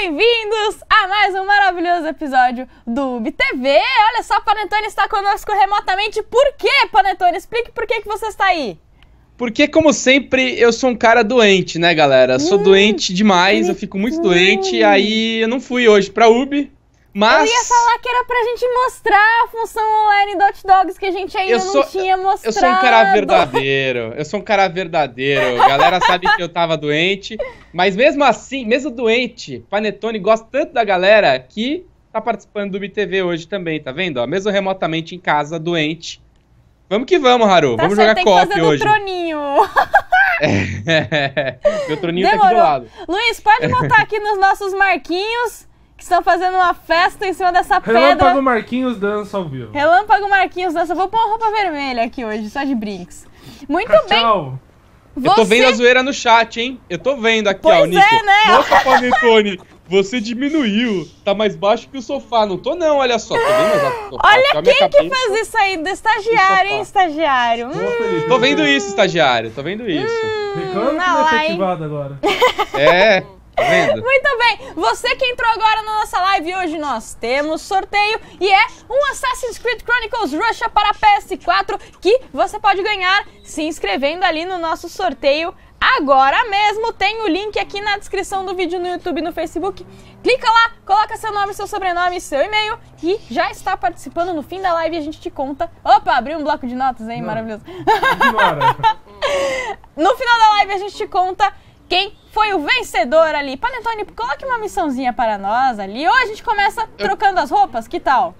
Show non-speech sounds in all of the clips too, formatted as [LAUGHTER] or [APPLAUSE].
bem-vindos a mais um maravilhoso episódio do UbTV. Olha só, Panetone está conosco remotamente. Por que, Panetone? Explique por que, que você está aí. Porque, como sempre, eu sou um cara doente, né, galera? Sou Hum, doente demais, eu fico muito doente, aí eu não fui hoje pra UB, mas... Eu ia falar que era pra gente mostrar a função online do Hot Dogs que a gente ainda sou- não tinha mostrado. Eu sou um cara verdadeiro, eu sou um cara verdadeiro. A galera sabe que eu tava doente, mas mesmo assim, mesmo doente, Panetone gosta tanto da galera que tá participando do BTV hoje também, tá vendo? ó? Mesmo remotamente em casa, doente. Vamos que vamos, Haru. Tá vamos certo, jogar do hoje. troninho. [LAUGHS] Meu troninho tá aqui do Demorou. lado. Luiz, pode botar aqui nos nossos marquinhos que estão fazendo uma festa em cima dessa pedra. Relâmpago Marquinhos dança ao vivo. Relâmpago Marquinhos, eu vou pôr uma roupa vermelha aqui hoje, só de brinks. Muito bem, Tchau. Eu tô vendo a você... zoeira no chat, hein? Eu tô vendo aqui, Pois ó, o Nico. é, né? Nossa, Panetone, você diminuiu. Tá mais baixo que o sofá. Não tô não, olha só. Tô bem mais alto que o sofá. Olha minha quem que faz isso aí do estagiário, hein, estagiário? Hum. Tô vendo isso, estagiário. Tô vendo isso. Reclama que Não, não é agora. É, tá vendo? Muito bem, você que entrou agora na nossa live hoje, nós temos sorteio e é um Assassin's Creed Chronicles Russia para PS4 que você pode ganhar se inscrevendo ali no nosso sorteio agora mesmo. Tem o link aqui na descrição do vídeo no YouTube e no Facebook. Clica lá, coloca seu nome, seu sobrenome, seu e-mail e já está participando no fim da live a gente te conta. Opa, abriu um bloco de notas, hein? Não. Maravilhoso. [LAUGHS] No final da live a gente te conta quem foi o vencedor ali. Panetone, coloque uma missãozinha para nós ali. Ou a gente começa trocando as roupas, que tal?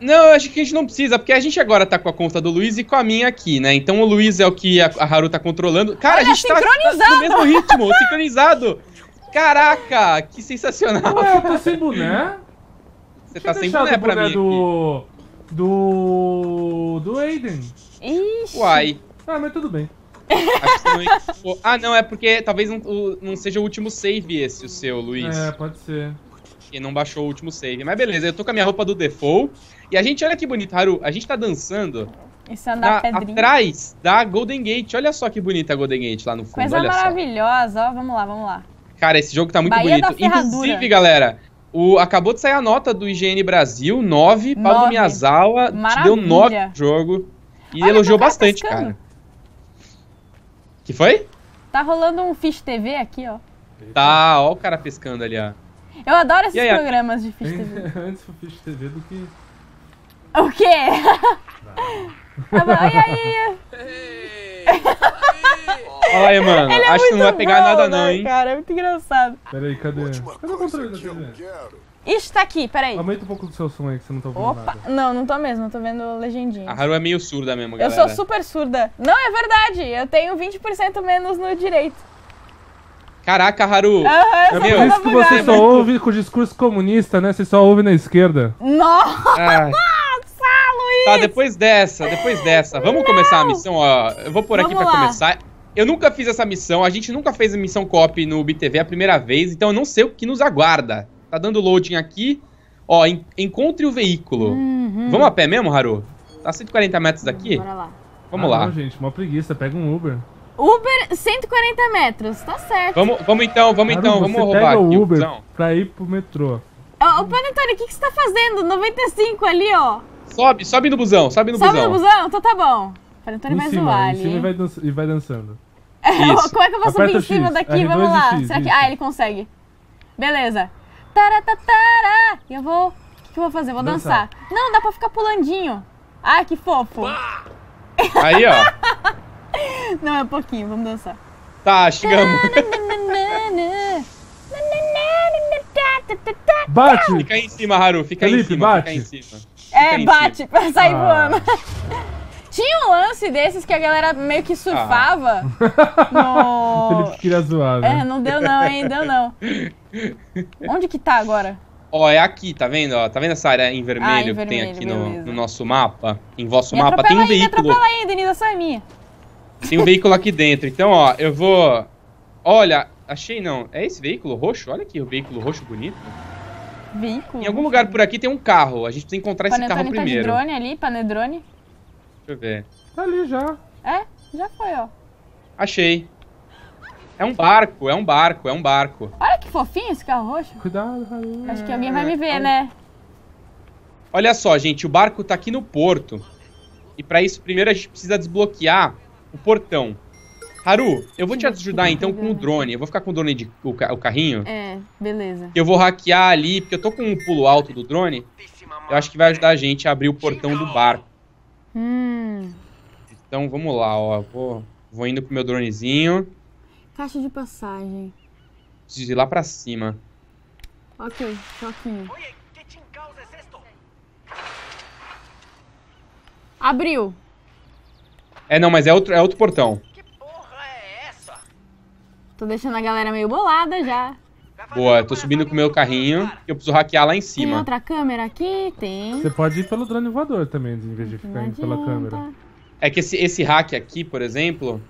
Não, eu acho que a gente não precisa, porque a gente agora tá com a conta do Luiz e com a minha aqui, né? Então o Luiz é o que a, a Haru tá controlando. Cara, Olha, a gente tá, tá sincronizado. no mesmo ritmo, [LAUGHS] sincronizado. Caraca, que sensacional. Ué, eu tô sem boné. Você Tinha tá sem boné pra mim aqui. do... Do... Do Aiden. Ixi. Uai. Ah, mas tudo bem. Acho que você não. Ah, não, é porque talvez não, não seja o último save esse, o seu, Luiz. É, pode ser. Que não baixou o último save. Mas beleza, eu tô com a minha roupa do default. E a gente, olha que bonito, Haru. A gente tá dançando Isso é na- andar pedrinha. atrás da Golden Gate. Olha só que bonita a Golden Gate lá no fundo. Coisa olha só. maravilhosa, ó. Vamos lá, vamos lá. Cara, esse jogo tá muito Bahia da bonito. Inclusive, galera, o, acabou de sair a nota do IGN Brasil, 9. Paulo Nove. Miyazawa deu 9 pro jogo. E Olha, elogiou cara bastante, cara. Que foi? Tá rolando um Fish TV aqui, ó. Tá, ó o cara pescando ali, ó. Eu adoro esses aí, programas de Fish TV. [LAUGHS] Antes eu fiz TV do que... O quê? [LAUGHS] Tá bom, e aí? Olha aí, mano. Ele é Acho que não vai pegar bom, nada, né, não, hein? Cara, é muito engraçado. Pera aí, cadê? Cadê o controle da TV? Ixi, tá aqui, peraí. Aumenta um pouco do seu som aí, que você não tá ouvindo Opa, nada. não, não tô mesmo, eu tô vendo legendinha. A Haru é meio surda mesmo, Eu galera. sou super surda. Não, é verdade. Eu tenho 20% menos no direito. Caraca, Haru. Aham, eu É sou por isso que você só ouve com o discurso comunista, né? Você só ouve na esquerda. Nossa, Ah, Luiz! tá, depois dessa, depois dessa. Vamos começar a missão, ó. Eu vou por aqui Vamos pra lá. começar. Eu nunca fiz essa missão, a gente nunca fez a missão cop no BTV é a primeira vez, então eu não sei o que nos aguarda. Tá dando loading aqui. Ó, en- encontre o veículo. Uhum. Vamos a pé mesmo, Haru? Tá a 140 metros daqui? Bora lá. Vamos Ah, lá. Não, gente, uma preguiça. Pega um Uber. Uber, 140 metros, tá certo. Vamos, vamos então, vamos então, Caramba, vamos roubar pega aqui o Uber busão. pra ir pro metrô. Ô, ô Panetone, o que, que você tá fazendo? 95 ali, ó. Sobe, sobe no busão, sobe no Sobe busão. no busão? Então tá bom. Panetone Em vai cima, zoar em ali. cima e vai, dança- e vai dançando. [LAUGHS] Isso. Como é que eu vou subir Aperta em o cima X, daqui? R2 Vamos lá. X, Será que... isso. Ah, ele consegue. Beleza. Taratatara. E eu vou... O que, que eu vou fazer? Eu vou dançar. Dançar. Não, dá pra ficar pulandinho. Ai, que fofo. Aí, ó. [LAUGHS] Não, é um pouquinho. Vamos dançar. Tá, chegamos. [LAUGHS] Bate! Fica aí em cima, Haru. Fica aí em Felipe, cima. bate. Fica em cima. É, bate pra sair Ah. voando. Tinha um lance desses que a galera meio que surfava no... [LAUGHS] Felipe queria zoar, É, né? não deu não, hein? Deu não. Onde que tá agora? Ó, é aqui, tá vendo? Ó, tá vendo essa área em vermelho Ah, em que tem vermelho, aqui no, no nosso mapa? Em vosso Me mapa tem um aí, me veículo. atropela aí, a indenização é minha. Tem um veículo aqui dentro. Então, ó, eu vou. Olha, achei não. É esse veículo roxo? Olha aqui o veículo roxo bonito. Veículo. Em algum lugar por aqui tem um carro. A gente precisa encontrar esse carro Panetone tá de primeiro. drone ali, panedrone. Deixa eu ver. Tá ali já. É, já foi, ó. Achei. É um barco, é um barco, é um barco. Olha que fofinho esse carro roxo. Cuidado, Haru. Acho que alguém vai me é ver, um- né? Olha só, gente, o barco tá aqui no porto. E pra isso, primeiro a gente precisa desbloquear o portão. Haru, eu vou te ajudar então com o drone. Eu vou ficar com o drone de o, ca- o carrinho. É, beleza. Eu vou hackear ali, porque eu tô com um pulo alto do drone. Eu acho que vai ajudar a gente a abrir o portão do barco. Hum. Então vamos lá, ó. Vou, vou indo com o meu dronezinho. Caixa de passagem. Preciso ir lá pra cima. Ok, choquinho. Abriu. É, não, mas é outro, é outro portão. ¿Qué porra é essa? Tô deixando a galera meio bolada já. Boa, eu tô subindo com o meu carrinho. Eu preciso hackear lá em Tem cima. outra câmera aqui? Tem. Você pode ir pelo drone voador também, em vez de ficar Não indo pela câmera. É que esse, esse hack aqui, por exemplo,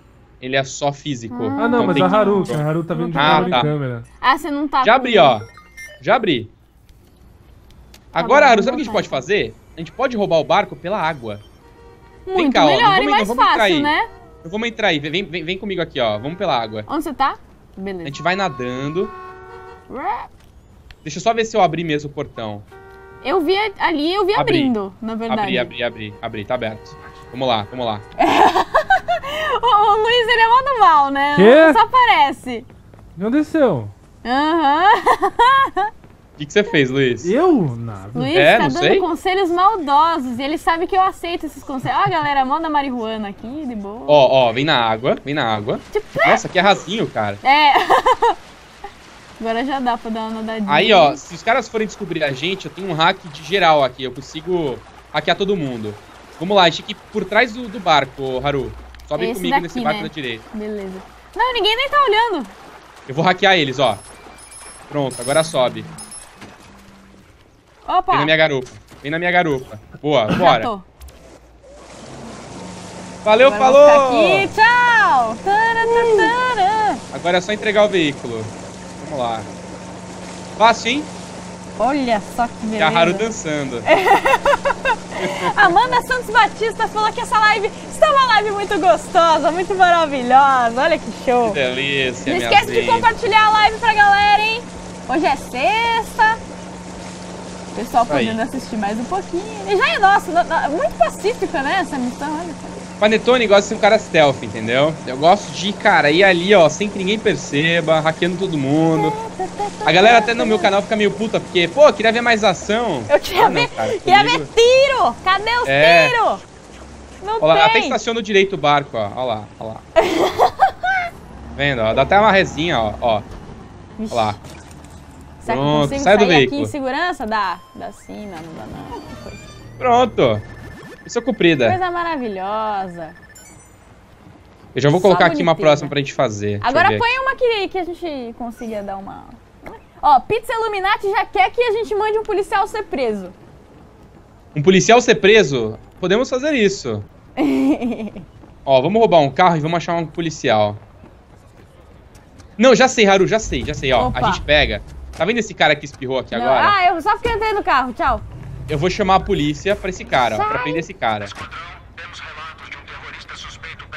ele é só físico. Ah, não, mas tem a Haru, que a Haru tá vendo de Ah, tá. câmera. Ah, você não tá Já abri, ó. Já abri. Agora, bom, Haru, sabe o que a gente pode fazer? A gente pode roubar o barco pela água. Muito cá, ó, não melhor vamos- e mais vamos entrar fácil, aí. né? Então vamos entrar aí, vem, vem, vem comigo aqui, ó. Vamos pela água. Onde você tá? A Beleza. gente vai nadando. Deixa eu só ver se eu abri mesmo o portão. Eu vi ali, eu vi Abri. abrindo, na verdade. Abri, abri, abri, abri, tá aberto. Vamos lá, vamos lá. [LAUGHS] O, o Luiz, ele é mó do mal, né? Quê? Só aparece. O que aconteceu? Aham. [LAUGHS] O que, que você fez, Luiz? Eu? Nada. Luiz É, tá não dando sei. conselhos maldosos e ele sabe que eu aceito esses conselhos. Ó, galera, manda marihuana aqui, de boa. Ó, ó, vem na água, vem na água. Nossa, aqui é rasinho, cara. É. [LAUGHS] Agora já dá pra dar uma nadadinha. Aí, ó, se os caras forem descobrir a gente, eu tenho um hack de geral aqui. Eu consigo hackear todo mundo. Vamos lá, a gente tem que ir por trás do, do barco, Haru. Sobe Esse comigo daqui, nesse barco né? da direita. Beleza. Não, ninguém nem tá olhando. Eu vou hackear eles, ó. Pronto, agora sobe. Opa. Vem na minha garupa. Vem na minha garupa. Boa, Já bora. tô. Valeu, Agora falou! aqui. Tchau. Taratatara. Agora é só entregar o veículo. Vamos lá. Fácil, hein? Olha só que beleza. dançando. [LAUGHS] Amanda Santos Batista falou que essa live está uma live muito gostosa, muito maravilhosa. Olha que show. Que delícia, Não esquece de compartilhar a live pra galera, hein? Hoje é sexta. O pessoal Aí. podendo assistir mais um pouquinho. E já é nossa, no- no- muito pacífica, né? Essa missão, olha. Panetone gosta de ser um cara stealth, entendeu? Eu gosto de, cara, ir ali, ó, sem que ninguém perceba, hackeando todo mundo. A galera até no meu canal fica meio puta, porque, pô, queria ver mais ação. Eu queria Ah, não, ver, cara, queria ver tiro! Cadê os É. tiros? Não Ó lá, até estaciona direito o barco, ó. Ó lá, ó lá. [LAUGHS] Vendo, ó? Dá até uma resinha, ó. Ó, ó lá. Será Pronto, sai do sair aqui veículo. em segurança? Dá. Dá sim, não, não dá não. Pronto. Missão cumprida. Coisa maravilhosa. Eu já vou Só colocar aqui uma bonitinha. próxima pra gente fazer. Agora põe uma que, que a gente consiga dar uma... Ó, Pizza Illuminati já quer que a gente mande um policial ser preso. Um policial ser preso? Podemos fazer isso. [LAUGHS] Ó, vamos roubar um carro e vamos achar um policial. Não, já sei, Haru, já sei, já sei, ó. Opa. A gente pega. Tá vendo esse cara que espirrou aqui Não, agora? Ah, eu só fiquei entrei no carro, tchau. Eu vou chamar a polícia pra esse cara, ó, pra Sai. prender esse cara.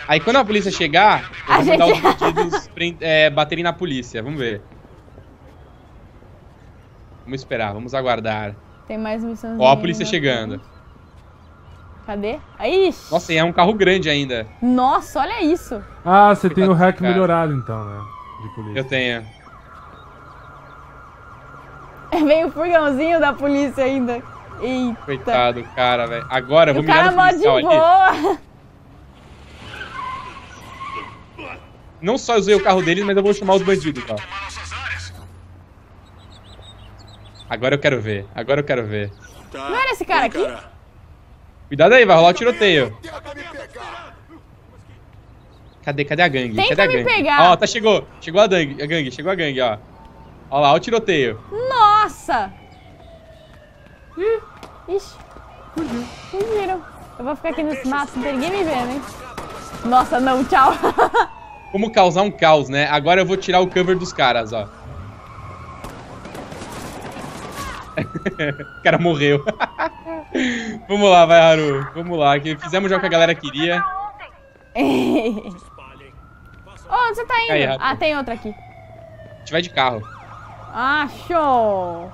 Aí quando a polícia chegar, eu A vou mandar gente- os bandidos é, baterem na polícia. Vamos ver. Vamos esperar, vamos aguardar. Tem mais missões. Ó, a polícia chegando. Cadê? Aí. Nossa, e é um carro grande ainda. Nossa, olha isso. Ah, você tem o hack Cara. melhorado então, né? De polícia. Eu tenho. [LAUGHS] Vem o furgãozinho da polícia ainda. Eita. Coitado, cara, velho. Agora eu vou mirar no de policial ali. boa. Não só usei o carro deles, mas eu vou chamar os bandidos, ó. Agora eu quero ver. Agora eu quero ver. Não era esse cara aqui? Cuidado aí, vai rolar o tiroteio. Cadê, cadê a gangue? Tenta cadê a me gangue? pegar. Ó, tá, chegou. Chegou a gangue, a gangue, chegou a gangue, ó. Ó lá, ó o tiroteio. Nossa! Ih, Ixi. Fugiram. Eu vou ficar aqui nesse mato sem ninguém me vendo, hein? Nossa, não, tchau. [LAUGHS] Como causar um caos, né? Agora eu vou tirar o cover dos caras, ó. [LAUGHS] o cara morreu. [LAUGHS] Vamos lá, vai, Haru. Vamos lá, que fizemos já o que a galera queria. Ô, onde você tá indo? Aí, ah, tem outra aqui. A gente vai de carro. Ah, show!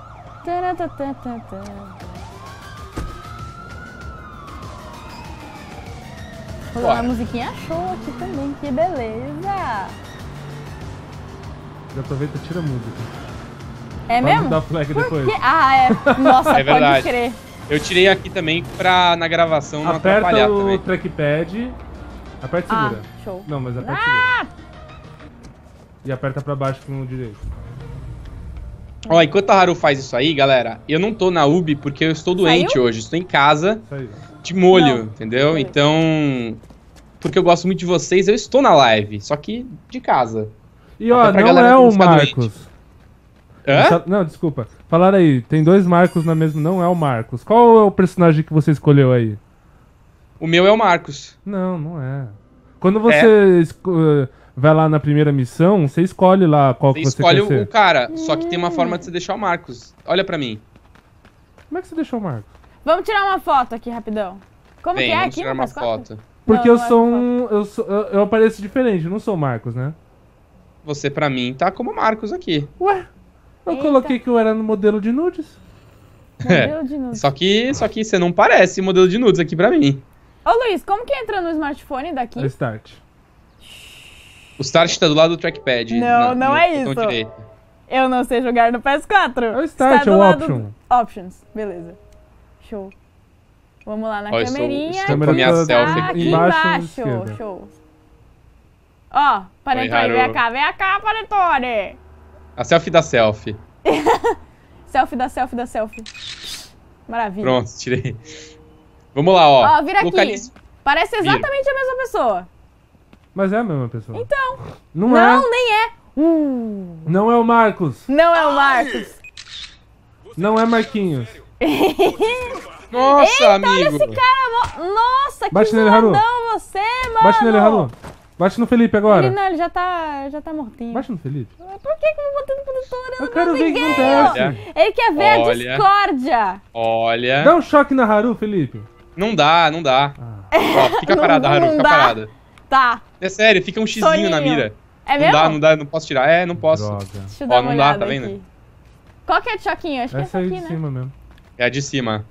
Bora. uma musiquinha show aqui também, que beleza! Já aproveita e tira a música. É Vai mesmo? o flag Por depois. quê? Ah, é. Nossa, [LAUGHS] É pode crer. Eu tirei aqui também pra na gravação não Aperta atrapalhar o também. trackpad. Aperta e Ah, segura. show. Não, mas aperta e Ah! segura. E aperta pra baixo com o direito. Ó, enquanto a Haru faz isso aí, galera, eu não tô na UB porque eu estou doente Saiu? hoje. Estou em casa aí. de molho, Não. entendeu? Então, porque eu gosto muito de vocês, eu estou na live, só que de casa. E ó, não galera é o Marcos. Hã? Não, desculpa. Falaram aí, tem dois Marcos na mesma. Não é o Marcos. Qual é o personagem que você escolheu aí? O meu é o Marcos. Não, não é. Quando você esco- eh, vai lá na primeira missão, você escolhe lá qual Você que você escolhe quer o, o cara, só que tem uma forma de você deixar o Marcos. Olha pra mim. Como é que você deixou o Marcos? Vamos tirar uma foto aqui rapidão. Como Vem, que é vamos aqui tirar uma PS4? foto. Porque Não, eu não é sou um. Eu, sou, eu, eu apareço diferente, eu não sou o Marcos, né? Você, pra mim, tá como Marcos aqui. Ué, eu Eita. coloquei que eu era no modelo de nudes. Modelo de nudes. Só que, só que você não parece modelo de nudes aqui pra mim. Ô Luiz, como que entra no smartphone daqui? É start. O start tá do lado do trackpad. Não, na- não no é isso. direito. Eu não sei jogar no PS4. É o start, é o lado option. Options, beleza. Show. Vamos lá na Ó, eu estou- estou com a minha selfie aqui. aqui Embaixo embaixo. Show. Ó, Panetone, Oi, vem cá, vem cá, Panetone. A selfie da selfie. [LAUGHS] Selfie da selfie da selfie. Maravilha. Pronto, tirei. Vamos lá, ó. Ó, vira aqui. Parece exatamente a mesma pessoa. Mas é a mesma pessoa. Então. Não, Não, é. nem é. Uh, Não é o Marcos. não é o Marcos. Não é Marquinhos. [LAUGHS] Nossa, Olha amigo. esse cara. mo- Nossa, que Bate nele, Haru. zoadão você, mano. Bate nele, Haru. Bate no Felipe agora. Ele não, ele já tá, já tá mortinho. Bate no Felipe. Por que que eu vou botando produtora? Eu quero ver o que acontece. Ele quer ver a Olha. discórdia. Olha. Dá um choque na Haru, Felipe. Não dá, não dá. Ah. Ó, fica [LAUGHS] Não- parada, Haru, não fica dá. parada. Tá. É sério, fica um xizinho Soninho. na mira. É não mesmo? dá, não dá, não posso tirar. É, não posso. Droga. Deixa eu Ó, dar uma não dá, olhada tá vendo? aqui. Qual que é de choquinho? Acho que é essa Essa aí aqui, de né? cima mesmo. É a de cima.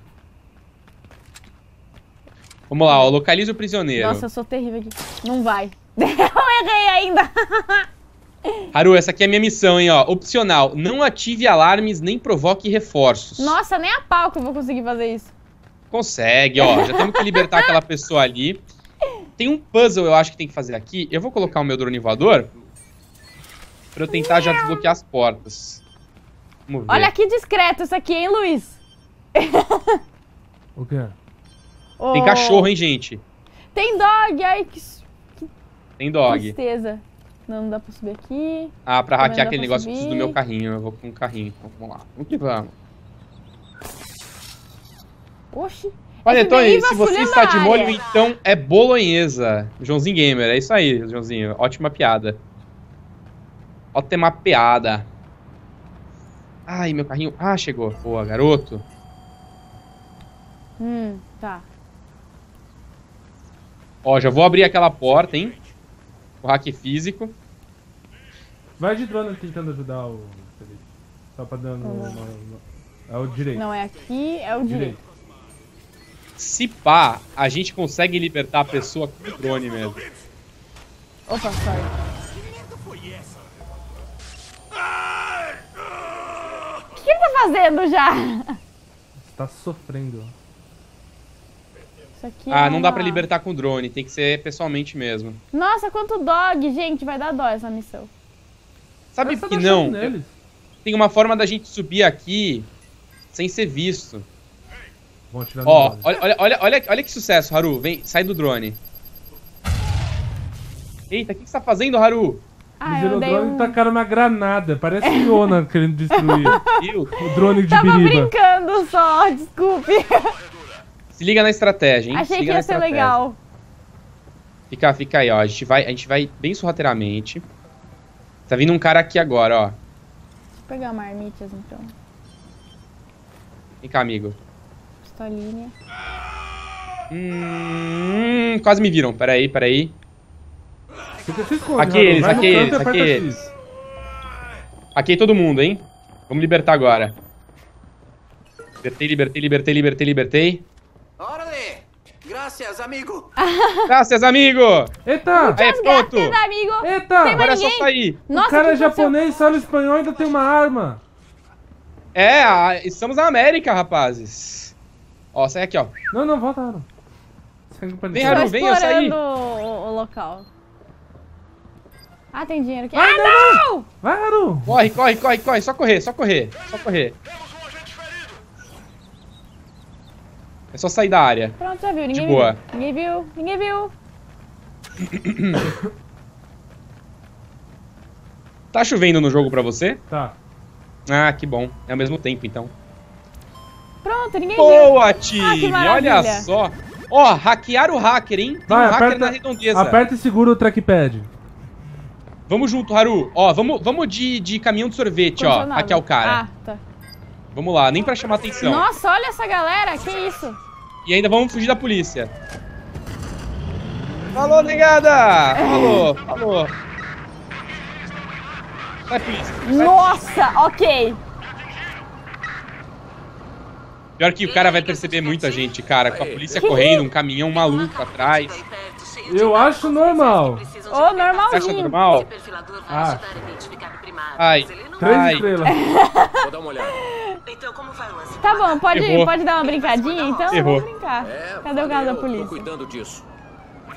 Vamos lá, ó, localiza o prisioneiro. Nossa, eu sou terrível aqui. Não vai. [LAUGHS] eu errei ainda. [LAUGHS] Haru, essa aqui é a minha missão, hein, ó. Opcional, não ative alarmes nem provoque reforços. Nossa, nem a pau que eu vou conseguir fazer isso. Consegue, ó. Já temos que libertar [LAUGHS] aquela pessoa ali. Tem um puzzle, eu acho que tem que fazer aqui. Eu vou colocar o meu drone voador pra eu tentar já desbloquear as portas. Vamos ver. Olha que discreto isso aqui, hein, Luiz? [LAUGHS] O quê? Tem Ô, cachorro, hein, gente? Tem dog. Ai, que Tem dog. tristeza. Não, não dá pra subir aqui. Ah, pra Também hackear aquele pra negócio, eu preciso do subir. meu carrinho. Eu vou com um carrinho, então vamos lá. Vamos que vamos. Oxi. Tony, se você está de molho, área. então é bolonhesa. Joãozinho Gamer, é isso aí, Joãozinho. Ótima piada. Ótima piada. Ai, meu carrinho. Ah, chegou. Boa, garoto. Hum, tá. Ó, já vou abrir aquela porta, hein? O hack físico. Vai de drone tentando ajudar o Felipe. Só pra no- no- É o direito. Não é aqui, é o direito. direito. Se pá, a gente consegue libertar a pessoa com o drone mesmo. Opa, sorry. O que, que ele tá fazendo já? Você tá sofrendo. Isso aqui Ah, é não dá pra libertar com o drone, tem que ser pessoalmente mesmo. Nossa, quanto dog, gente, vai dar dó essa missão. Sabe que não? neles. Tem uma forma da gente subir aqui sem ser visto. Vão atirar Ó, olha, olha, olha, olha, olha que sucesso, Haru. Vem, sai do drone. Eita, o que, que você tá fazendo, Haru? Ah, o drone um... e tacaram uma granada. Parece Iona [LAUGHS] querendo destruir o drone de Tava biriba. brincando só, desculpe. [LAUGHS] Se liga na estratégia, hein? Se Achei que ia ser estratégia. legal. Fica, fica aí, ó. A gente vai, a gente vai bem sorrateiramente. Tá vindo um cara aqui agora, ó. Deixa eu pegar marmitas, então. Vem cá, amigo. Pistolinha. Hum, quase me viram. Peraí, peraí. Aqui eles, aqui eles, aqui eles. Aqui todo mundo, hein? Vamos libertar agora. Libertei, libertei, libertei, libertei, libertei. Órale! Gracias, amigo! [LAUGHS] Graças, amigo! Eita! Aí, pronto! Graças, amigo. Eita! Tem Agora é só sair. O Nossa, cara que é japonês, fala espanhol e ainda tem uma arma. É, estamos na América, rapazes. Ó, sai aqui, ó. Não, não, volta, Haru. Vem. Haru, vem, eu saí. explorando o, o local. Ah, tem dinheiro aqui. Ai, ah, não, não! Vai, Haru! Corre, corre, corre, corre. Só correr, só correr. Só correr. É só sair da área. Pronto, já viu. Ninguém boa. viu. Ninguém viu. Ninguém viu. [COUGHS] Tá chovendo no jogo pra você? Tá. Ah, que bom. É ao mesmo tempo, então. Pronto, ninguém viu. Boa, time! maravilha. Olha só. Ó, hackearam o hacker, hein? Tem Vai, um hacker aperta- na redondeza. Aperta e segura o trackpad. Vamos junto, Haru. Ó, vamos, vamos de, de caminhão de sorvete, ó. Condicionado. Hackear o cara. Ah, tá. Vamos lá, nem pra chamar atenção. Nossa, olha essa galera. Que isso? E ainda vamos fugir da polícia. Falou, negada! Falou, falou. Vai, polícia. Vai. Nossa, ok. Pior que o cara vai perceber muita gente, cara. Com a polícia correndo, um caminhão maluco atrás. Eu acho normal. Ô, Você acha normalzinho. normal? perfilador vai Ah. Ai. Ai. estrelas. [LAUGHS] Vou dar uma olhada. Então como vai o lance? Tá bom, pode, Errou. pode dar uma brincadinha então? Errou. Vamos brincar. É, Cadê o carro da polícia? Tô cuidando disso.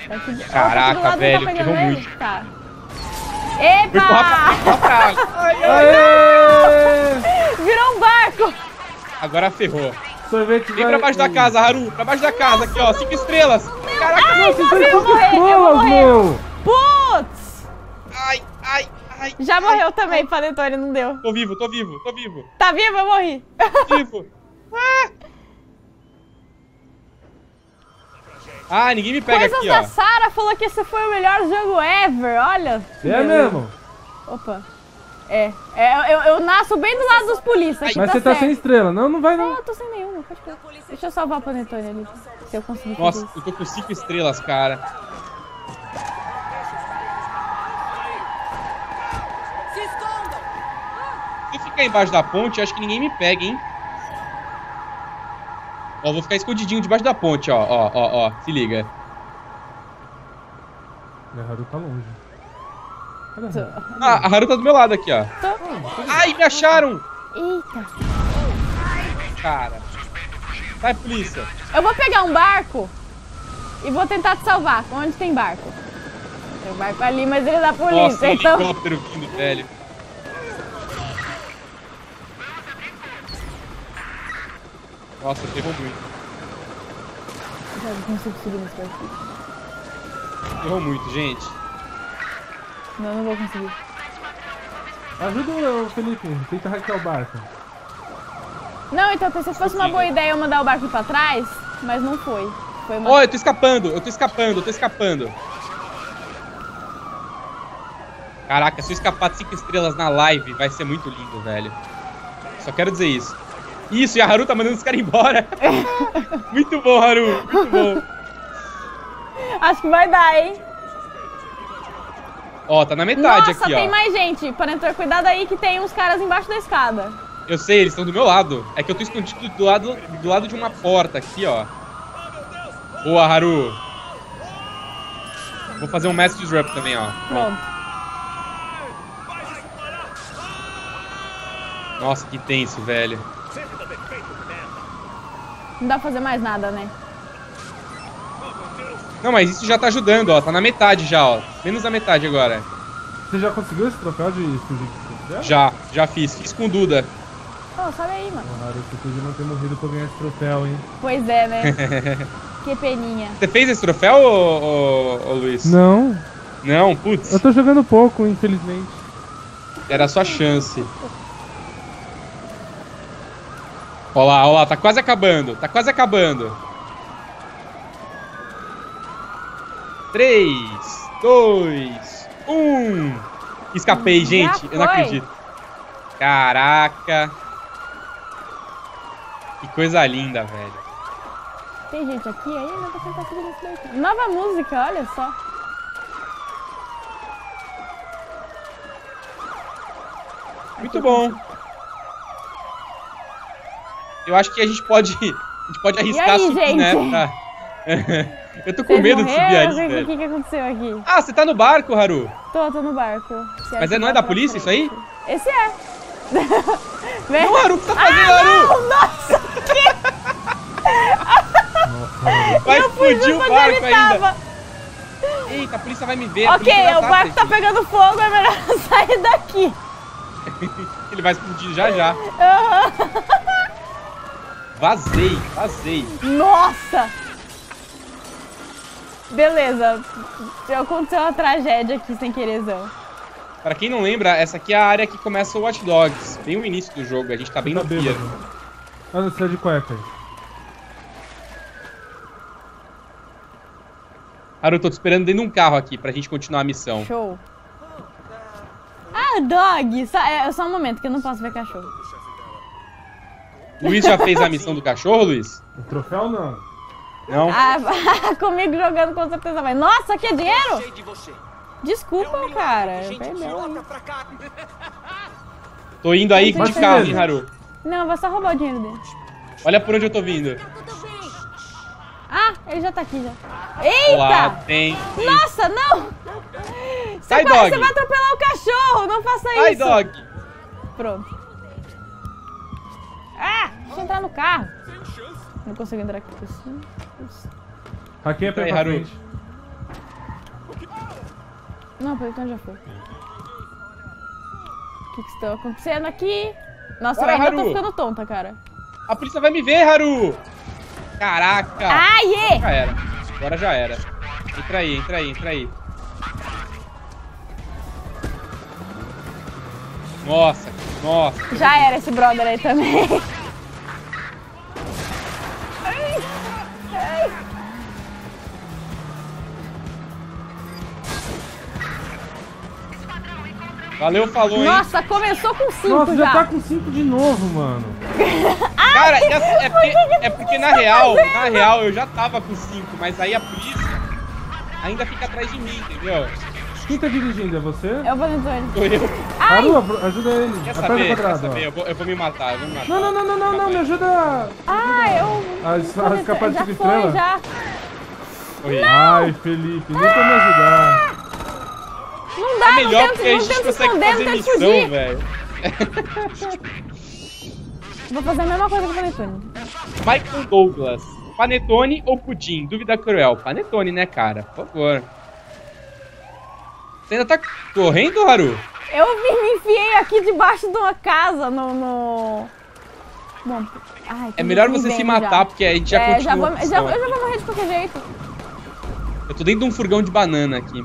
Tá Ó, Caraca, tá velho, tá pegando muito. Tá. Epa! Aê! [LAUGHS] Virou um barco! Agora ferrou. Sorvete Vem vai- pra baixo da casa, Haru. Pra baixo da casa, aqui, ó. Cinco estrelas. Caraca, Ai, Nossa, vou estrelas, morrer. meu! Putz! ai, ai, ai. Já morreu também, Panetone, não deu. Tô vivo, tô vivo, tô vivo. Tá vivo? Eu morri. Vivo. Ah. Ah, ninguém me pega Coisas aqui, da ó. Sara falou que esse foi o melhor jogo ever, olha. É mesmo? Opa. É, é eu, eu nasço bem do lado dos polícias. Mas tá você tá certo. sem estrela. Não, não vai Não, não. eu tô sem nenhuma, pode crer. Deixa eu salvar o Panetone ali, se eu conseguir Nossa, eu tô com cinco estrelas, cara. Se eu ficar embaixo da ponte, eu acho que ninguém me pega, hein? Ó, eu vou ficar escondidinho debaixo da ponte, ó, ó, ó, ó. Se liga. Haru tá longe. Ah, a Haru tá do meu lado aqui, ó. Tô- Ai, me acharam! Eita. Cara. Vai, polícia. Eu vou pegar um barco e vou tentar te salvar. Onde tem barco? Tem um barco ali, mas ele é da polícia, Nossa, então... helicóptero vindo, velho. Nossa, ferrou muito. Já não consigo subir nesse barco. Ferrou muito, gente. Não, não vou conseguir. Ajuda o Felipe. Tenta hackear o barco. Não, então pensei que fosse uma boa ideia eu mandar o barco pra trás, mas não foi. Foi uma... Ó, eu tô escapando, eu tô escapando, eu tô escapando. Caraca, se eu escapar de 5 estrelas na live, vai ser muito lindo, velho. Só quero dizer isso. Isso, e a Haru tá mandando os caras embora. [LAUGHS] muito bom, Haru, muito bom. Acho que vai dar, hein? Ó, tá na metade Nossa, aqui, tem ó. mais gente. Panetone, cuidado aí que tem uns caras embaixo da escada. Eu sei, eles estão do meu lado. É que eu tô escondido do lado, do lado de uma porta aqui, ó. Boa, Haru. Vou fazer um Mass Disrupt também, ó. Pronto. Nossa, que tenso, velho. Não dá pra fazer mais nada, né? Não, mas isso já tá ajudando, ó. Tá na metade já, ó. Menos da metade agora. Você já conseguiu esse troféu de fugir de? Já, já fiz. Fiz com o Duda. Pô, sobe aí, mano. Haru, você podia não ter morrido pra ganhar esse troféu, hein? Pois é, né? [LAUGHS] que peninha. Você fez esse troféu, ô, ô, ô, Luiz? Não. Não, putz. Eu tô jogando pouco, infelizmente. Era a sua chance. Ó lá, ó lá, tá quase acabando. Tá quase acabando. 3, 2, 1. Escapei, gente. Eu não acredito. Caraca. Que coisa linda, velho. Tem gente aqui ainda, vou tentar fazer nesse daqui. Nova música, olha só. Muito bom. Eu acho que a gente pode, [LAUGHS] a gente pode arriscar e aí, subir, né, gente? né? Pra... [LAUGHS] Eu tô com Vocês medo de subir ali, O que, velho. que, que aconteceu aqui? Ah, você tá no barco, Haru. Tô, tô no barco. Se Mas é- não é ativar da pra polícia isso aí? Esse é. Vem. [LAUGHS] Não, Haru, o que tá fazendo, ah, Haru? não! Nossa! Vai eu fui explodir o barco ainda. tava. Eita, a polícia vai me ver. Ok, o barco tá atrás de pegando fogo, é melhor [LAUGHS] sair daqui. [LAUGHS] Ele vai explodir já já. Aham. Vazei, vazei. Nossa! Beleza. Aconteceu uma tragédia aqui sem querezão. Pra quem não lembra, essa aqui é a área que começa o Watch Dogs. Bem o início do jogo, a gente tá bem Tá no bêbado. Ah, você tá de cueca aí. Haru, tô te esperando dentro de um carro aqui pra gente continuar a missão. Show. Ah, dog! Só, é, só um momento que eu não posso ver cachorro. Luiz já fez a missão do cachorro, Luiz? O troféu não. Não? Ah, [LAUGHS] comigo jogando com certeza vai. Nossa, aqui é dinheiro? De. Desculpa, cara. Idiota pra cá. Tô indo aí de carro, hein, Haru? Não, eu vou só roubar o dinheiro dele. Olha por onde eu tô vindo. Ah, ele já tá aqui já. Eita! Lá, tem. tem. Nossa, não! Você Sai, vai, dog. você vai atropelar o cachorro, não faça Ai, isso. dog. Pronto. Ah, deixa eu entrar no carro. Não consigo entrar aqui por cima. Hackeia pra Aí, pra Haru. frente. Não, então já foi. O que que está acontecendo aqui? Nossa, Bora, eu ainda tô Haru. ficando tonta, cara. A polícia vai me ver, Haru. Caraca. Ai, é! Já era. Agora já era. Entra aí, entra aí, entra aí. Nossa, nossa. Já era esse brother aí também. [LAUGHS] Valeu, falou, hein? Nossa, começou com 5 Nossa, já. já tá com 5 de novo, mano. [LAUGHS] Cara, e assim, é porque, é porque na real, fazendo? na real eu já tava com 5, mas aí a polícia ainda fica atrás de mim, entendeu? Quem tá dirigindo? É você? Eu vou no Tony. Sou eu. Ai, abro- ajuda ele. Quer o saber? Quer saber? Eu vou, eu vou me matar, eu vou me matar. Não, não, não, não, não, não, me ajuda ah, eu... a, es- a escapar de já cinco foi, já. Ai, Felipe, nem pra me ajudar. Não dá, É melhor não porque tenta, a não gente consegue esconder, não fazer missão, velho. Vou fazer a mesma coisa que eu falei, Tony. Michael Douglas. Panetone ou pudim? Dúvida cruel. Panetone, né, cara? Por favor. Você ainda tá correndo, Haru? Eu me, me enfiei aqui debaixo de uma casa no... no... Bom, ai, É melhor você se matar, já. porque a gente já é, continua. já vou, já, eu já vou morrer de qualquer jeito. Eu tô dentro de um furgão de banana aqui.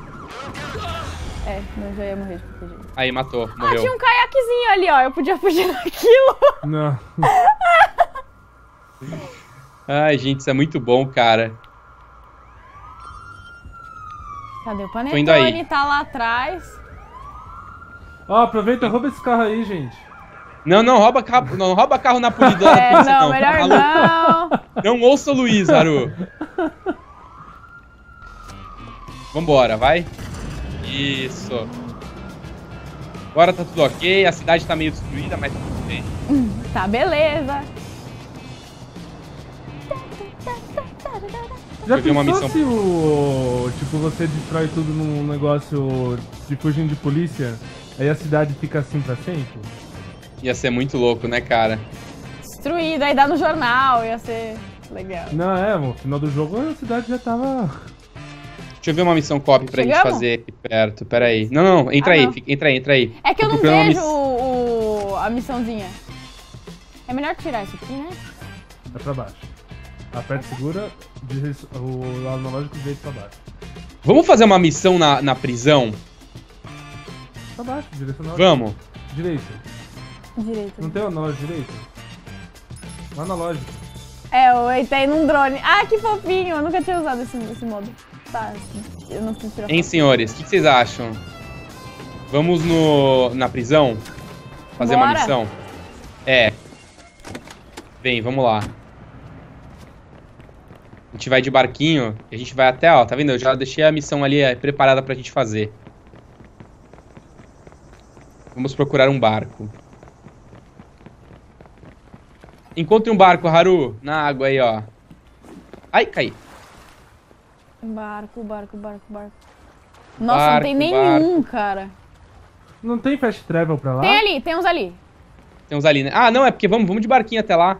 É, eu já ia morrer de qualquer jeito. Aí, matou, Ah, morreu. tinha um caiaquezinho ali, ó. Eu podia fugir [LAUGHS] daquilo. Não. [LAUGHS] Ai, gente, isso é muito bom, cara. Cadê o Tô indo aí. Panetone? Tá lá atrás. Ó, aproveita e rouba esse carro aí, gente. Não, não, rouba carro, não rouba carro na polícia, É, polícia, não, não. melhor tá não. Não ouça o Luiz, Haru. Vambora, vai. Isso. Agora tá tudo ok, a cidade tá meio destruída, mas tá tudo bem. [LAUGHS] Tá, beleza. Já Eu vi uma missão- se o... Tipo, você destrói tudo num negócio de fugindo de polícia, aí a cidade fica assim pra sempre? Ia ser muito louco, né, cara? Destruído, aí dá no jornal, ia ser legal. Não, é, no final do jogo a cidade já tava... Deixa eu ver uma missão copy pra gente Chegamos? fazer aqui perto. Pera aí. Não, não, entra Ah, aí, não. fica- entra aí, entra aí. É que eu não vejo miss- o, o- a missãozinha. É melhor tirar isso aqui, né? É pra baixo. Aperta, segura, diz o analógico direito pra baixo. Vamos fazer uma missão na, na prisão? Pra baixo, direcional. Vamos. Direito. Direito. Não tem o analógico direito? O analógico. É, eu entrei num drone. Ah, que fofinho. Eu nunca tinha usado esse, esse modo. Tá, eu não preciso tirar Hein, senhores? O que, que vocês acham? Vamos no, na prisão? Fazer uma Bora. missão? É. Vem, vamos lá. A gente vai de barquinho e a gente vai até, ó, tá vendo? Eu já deixei a missão ali é, preparada pra gente fazer. Vamos procurar um barco. Encontre um barco, Haru, na água aí, ó. Ai, caí. Barco, barco, barco, barco. Nossa, não Barco, tem nenhum, cara. Não tem fast travel pra lá? Tem ali, tem uns ali. Tem uns ali, né? Ah, não, é porque vamos, vamos de barquinho até lá.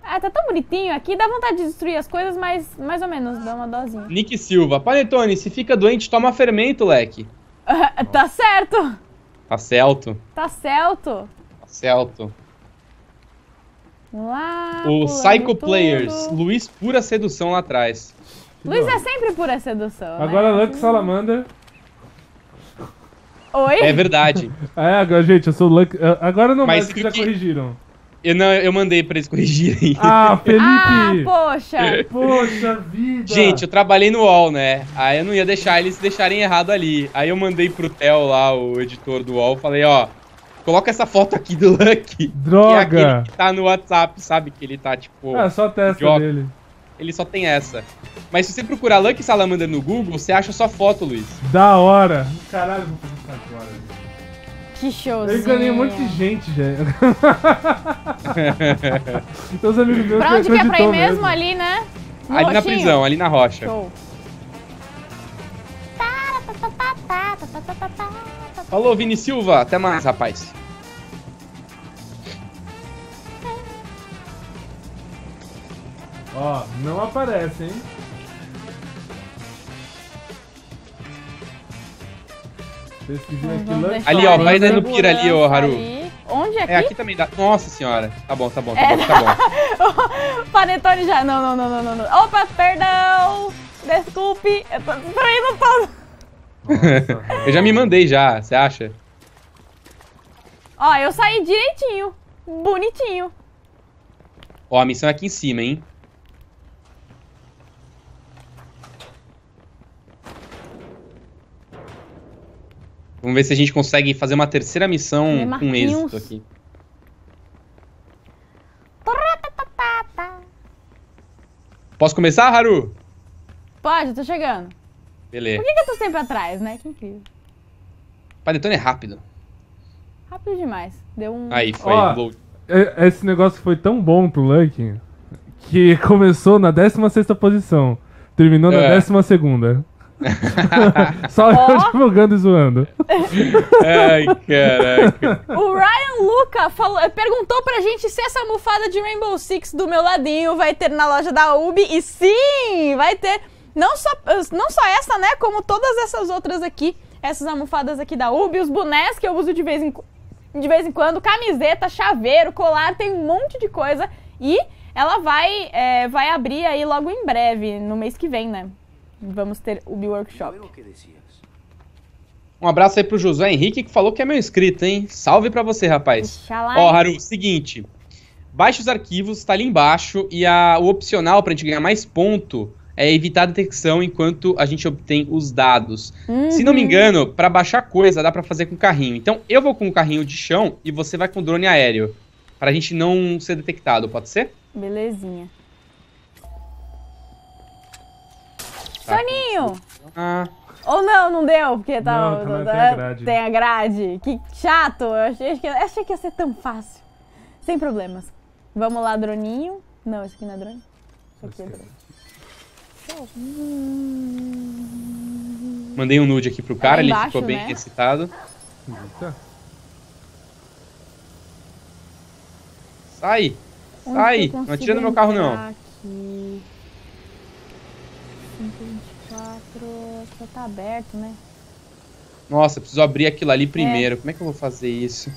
Ah, tá tão bonitinho aqui. Dá vontade de destruir as coisas, mas mais ou menos, dá uma dosinha. Nick Silva. Panetone, se fica doente, toma fermento, leque. [LAUGHS] tá certo. Tá certo. Tá certo. Tá certo. Lá. O Psycho tudo. Players. Luiz Pura Sedução lá atrás. Luiz é sempre pura sedução. Agora né? Luck Salamander. Oi? É verdade. [LAUGHS] É, agora, gente, eu sou Luck. eh, Agora não Mas mais, que já que- corrigiram. Eu, não, eu mandei pra eles corrigirem. Ah, [LAUGHS] Ah, Felipe! poxa. Poxa vida! Gente, eu trabalhei no UOL, né? Aí eu não ia deixar eles deixarem errado ali. Aí eu mandei pro Theo lá, o editor do UOL, falei, ó, coloca essa foto aqui do Lucky. Que é Droga! aquele que tá no WhatsApp, sabe? Que ele tá, tipo, É, só testa idiota. dele. ele só tem essa. Mas se você procurar Lucky Salamander no Google, você acha só foto, Luiz. Da hora! Caralho, vou fazer isso agora. Que showzinho. Eu enganei um monte de gente, já. Então os amigos meus Pra onde que é pra ir acreditou mesmo? Ali, né? No ali na roxinho? prisão, ali na rocha. Show. Falou, Vini Silva. Até mais, rapaz. Ó, não aparece, hein? Ali, ó, vai dando pira ali, ô, segurança Haru. ali. Onde aqui? É, aqui também dá. Nossa senhora. Tá bom, tá bom, tá É. bom, tá bom. [LAUGHS] Panetone já. Não, não, não, não, não, não. Opa, perdão. Desculpe. Eu tô destruindo tudo. Nossa, Eu já me mandei já, você acha? Ó, eu saí direitinho. Bonitinho. Ó, a missão é aqui em cima, hein? Vamos ver se a gente consegue fazer uma terceira missão É, com êxito aqui. Posso começar, Haru? Pode, eu tô chegando. Beleza. Por que, que eu tô sempre atrás, né? Que incrível. Panetone é rápido. Rápido demais. Deu um. Aí, foi. É- Esse negócio foi tão bom pro Lucky que [LAUGHS] começou na 16 posição, terminou na É. 12. [LAUGHS] Só Ó. eu divulgando e zoando. Ai, caraca. O Ryan Luca falou, perguntou pra gente se essa almofada de Rainbow Six do meu ladinho vai ter na loja da Ubi. E sim, vai ter. Não só, não só essa, né? Como todas essas outras aqui. Essas almofadas aqui da Ubi, os bonés que eu uso de vez em, de vez em quando, camiseta, chaveiro, colar, tem um monte de coisa. E ela vai, é, vai abrir aí logo em breve, no mês que vem, né? Vamos ter Ubi Workshop. Luego que decías. Um abraço aí pro Josué Henrique que falou que é meu inscrito, hein? Salve pra você, rapaz. Oxalá, Ó? Haru, seguinte. Baixe os arquivos, tá ali embaixo. E a, o opcional pra gente ganhar mais ponto é evitar a detecção enquanto a gente obtém os dados. Se não me Uhum. engano, pra baixar coisa dá pra fazer com carrinho. Então eu vou com o carrinho de chão e você vai com o drone aéreo. Pra gente não ser detectado, pode ser? Belezinha. Soninho! Ah, Ou não, não deu, porque tá, Não, também tem a grade. tem a grade. Que chato, eu achei, que, achei que ia ser tão fácil. Sem problemas. Vamos lá, droninho. Não, esse aqui não é drone. Esse aqui é drone. Mandei um nude aqui pro cara, ele embaixo, ficou bem né? excitado. Eita. Sai! Sai! Não atira no meu carro, não. Aqui. 524. Só tá aberto, né? Nossa, eu preciso abrir aquilo ali primeiro. Como é que eu vou fazer isso?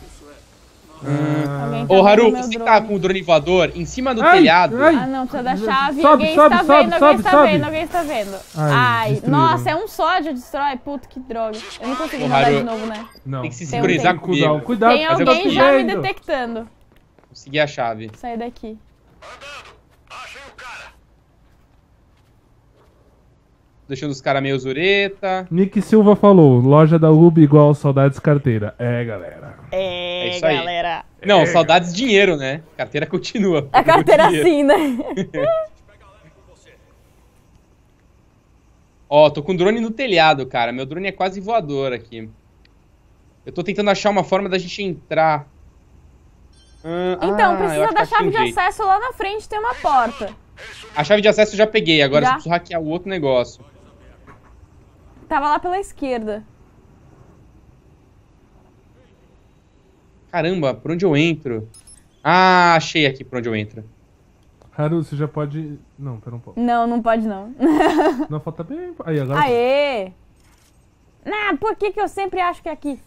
Ah, tá Ô, Haru, você que drone. tá com o drone voador em cima do Ai, telhado. ai. Ah, não, precisa da chave. Sobe, alguém sobe, está sobe, vendo, sobe, alguém está sobe. vendo, alguém está vendo. Ai, Ai, nossa, é um sódio destrói. Puto, que droga. Eu não consegui Ô, mandar Haru. de novo, né? Não. Tem que se sincronizar tempo. comigo. Cuidado, cuidado. Tem alguém já me detectando. Consegui a chave. Sai daqui. Deixando os caras meio zureta. Nick Silva falou, loja da Ubi igual saudades carteira. É, galera. É, É isso aí. galera. Não, saudades de dinheiro, né? Carteira continua. A carteira assim, né? [LAUGHS] Ó, tô com drone no telhado, cara. Meu drone é quase voador aqui. Eu tô tentando achar uma forma da gente entrar. Ah, Então, ah, precisa da chave de jeito. acesso lá na frente, tem uma porta. A chave de acesso eu já peguei, agora Já? eu preciso hackear o outro negócio. Tava lá pela esquerda. Caramba, por onde eu entro? Ah, achei aqui por onde eu entro. Haru, você já pode. Não, pera um pouco. Não, não pode não. [LAUGHS] Não, falta bem. Aí, agora. Aê! Ah, por que, que eu sempre acho que é aqui?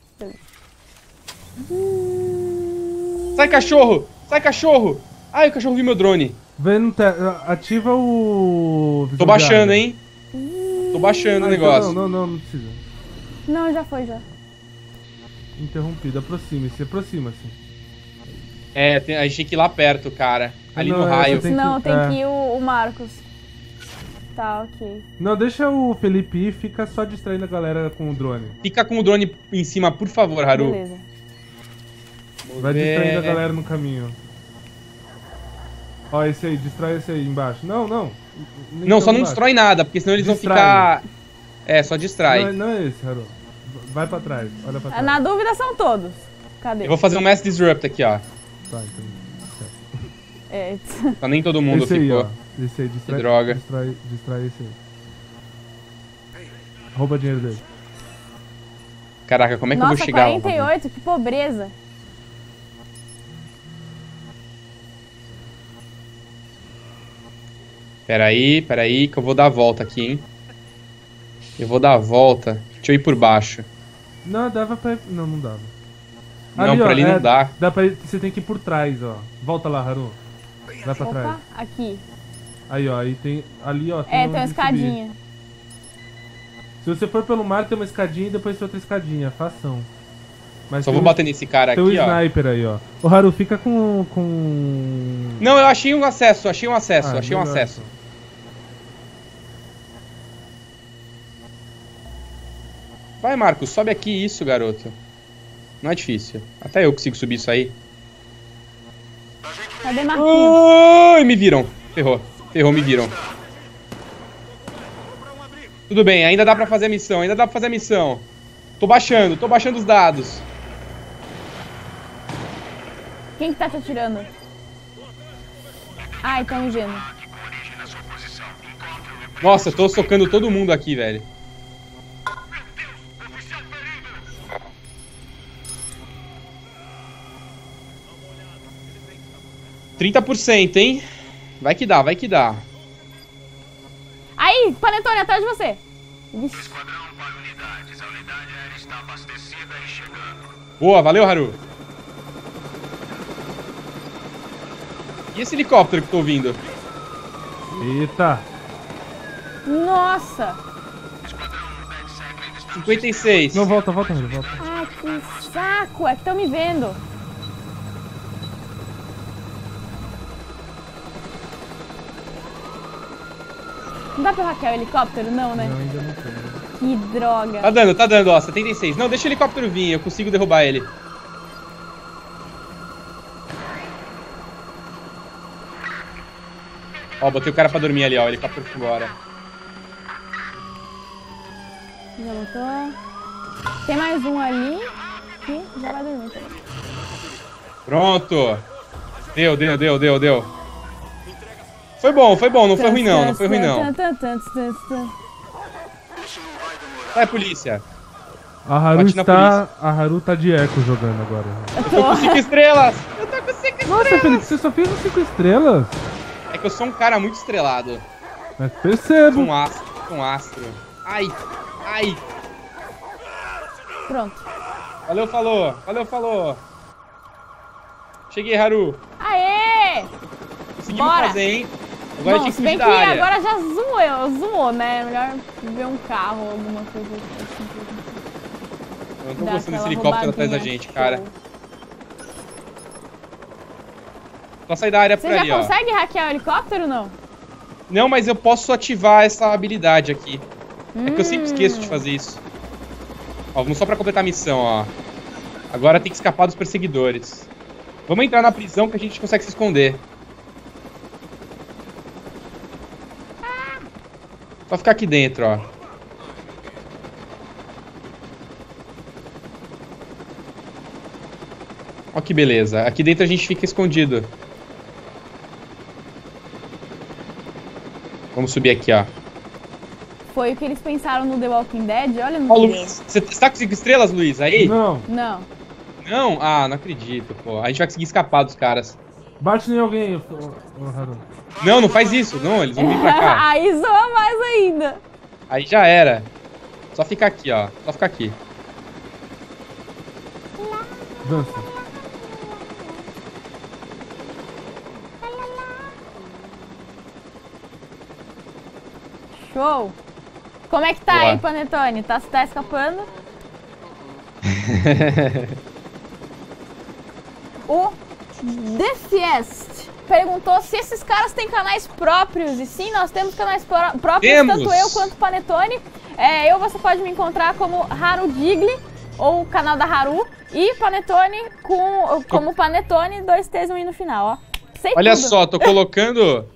Sai, cachorro! Sai, cachorro! Ai, o cachorro viu meu drone. Vem no te... Ativa o. Tô baixando, hein? Tô baixando Ah, o negócio. então Não, não, não, não precisa. Não, já foi, já. Interrompido. Aproxime-se, aproxima-se. É, tem- a gente tem que ir lá perto, cara. Ali Não, no é, raio. você tem não, que- tem é. que ir o, o Marcos. Tá, ok. Não, deixa o Felipe ir, fica só distraindo a galera com o drone. Fica com o drone em cima, por favor, Haru. Beleza. Vai distraindo a galera no caminho. Ó, esse aí, distrai esse aí embaixo. Não, não. Nem Não, só não destrói nada, porque senão eles vão Distrai. ficar. É, só Não, distrai. não é esse, Haru. Vai pra trás, olha pra trás. Na dúvida são todos. Cadê? Eu vou fazer um Mass Disrupt aqui, ó. Tá, então. É, [LAUGHS] Tá nem todo mundo esse aí, ficou. ó. Esse aí, distrai. Que droga. Distrai, distrai esse aí. Rouba dinheiro dele. Caraca, como é que eu Nossa, vou chegar lá? 48, que pobreza. Peraí, peraí, que eu vou dar a volta aqui, hein? Eu vou dar a volta. Deixa eu ir por baixo. Não, dava pra. Não, não dava. Não, por ali não dá. Dá pra Você tem que ir por trás, ó. Volta lá, Haru. Vai pra trás. Opa, aqui. Aí, ó, aí tem. Ali, ó. É, tem uma subir. escadinha. Se você for pelo mar, tem uma escadinha e depois tem outra escadinha. Fação. Mas Só tem vou um- bater nesse cara Tem um aqui, ó. sniper aí, ó. Ô, Haru, fica com. com... Não, eu achei um acesso, achei um acesso, Ah, achei um melhor, acesso. Vai, Marcos, sobe aqui isso, garoto. Não é difícil. Até eu consigo subir isso aí. Cadê Marquinhos? Ai, me viram. Ferrou. Ferrou, me viram. Tudo bem, ainda dá pra fazer a missão, ainda dá pra fazer a missão. Tô baixando, tô baixando os dados. Quem que tá te atirando? Ai, então ingênuo. Nossa, eu tô socando todo mundo aqui, velho. Trinta por cento, hein? Vai que dá, vai que dá. Aí, Panetone, atrás de você. Esquadrão para unidades. A unidade aérea está abastecida e chegando. Boa, valeu, Haru. E esse helicóptero que tô ouvindo? Eita! Nossa. 56. Não, volta, volta, Haru, volta. Ai, que saco. É que estão me vendo. Não dá pra hackear o helicóptero, não, né? Não, ainda não tem. Que droga. Tá dando, tá dando, ó, 76. Não, deixa o helicóptero vir, eu consigo derrubar ele. Ó, botei o cara pra dormir ali, ó, o helicóptero foi embora. Já botou. Tem mais um ali que já vai dormir também. Pronto. Deu, deu, deu, deu, deu. Foi bom, foi bom, não foi ruim não, não foi ruim não. Vai, polícia. A Haru Bate está. A Haru tá de eco jogando agora. Eu Tô com tô. 5 estrelas. Eu tô com 5 Nossa, Felipe, você só fez um 5 estrelas? É que eu sou um cara muito estrelado. Mas percebo. Um astro, um astro. Ai, ai. Pronto. Valeu, falou. Valeu, falou. Cheguei, Haru. Aê! Conseguimos Bora. fazer, hein? Agora a Bom, gente se bem que área. agora já zoou, zoou, né? Melhor ver um carro, alguma coisa assim. Eu não tô Dá gostando desse helicóptero atrás da gente, cara. Show. Só sair da área Você por já ali, ó. consegue hackear o helicóptero ou não? Não, mas eu posso ativar essa habilidade aqui. É que eu sempre Hum. esqueço de fazer isso. Ó, vamos só pra completar a missão, ó. Agora tem que escapar dos perseguidores. Vamos entrar na prisão que a gente consegue se esconder. Só ficar aqui dentro, ó. que beleza. Aqui dentro a gente fica escondido. Vamos subir aqui, ó. Foi o que eles pensaram no The Walking Dead, olha no Ó, vídeo. Luiz, você tá com cinco estrelas, Luiz? Aí? Não, Não. Não? Ah, não acredito, pô. A gente vai conseguir escapar dos caras. Bate em alguém, Haru. Não, não faz isso. Não, eles vão vir pra cá. [LAUGHS] Aí zoa mais ainda. Aí já era. Só ficar aqui, ó. Só ficar aqui. Dança. Show. Como é que tá Boa. aí, Panetone? Tá, tá escapando? [LAUGHS] o The Fiest perguntou se esses caras têm canais próprios. E sim, nós temos canais pró- próprios, Temos. tanto eu quanto o Panetone. É, eu você pode me encontrar como Haru Digli, ou o canal da Haru. E Panetone com, como Panetone, dois T's um I no final, ó. Sei Olha tudo. só, tô [LAUGHS] colocando.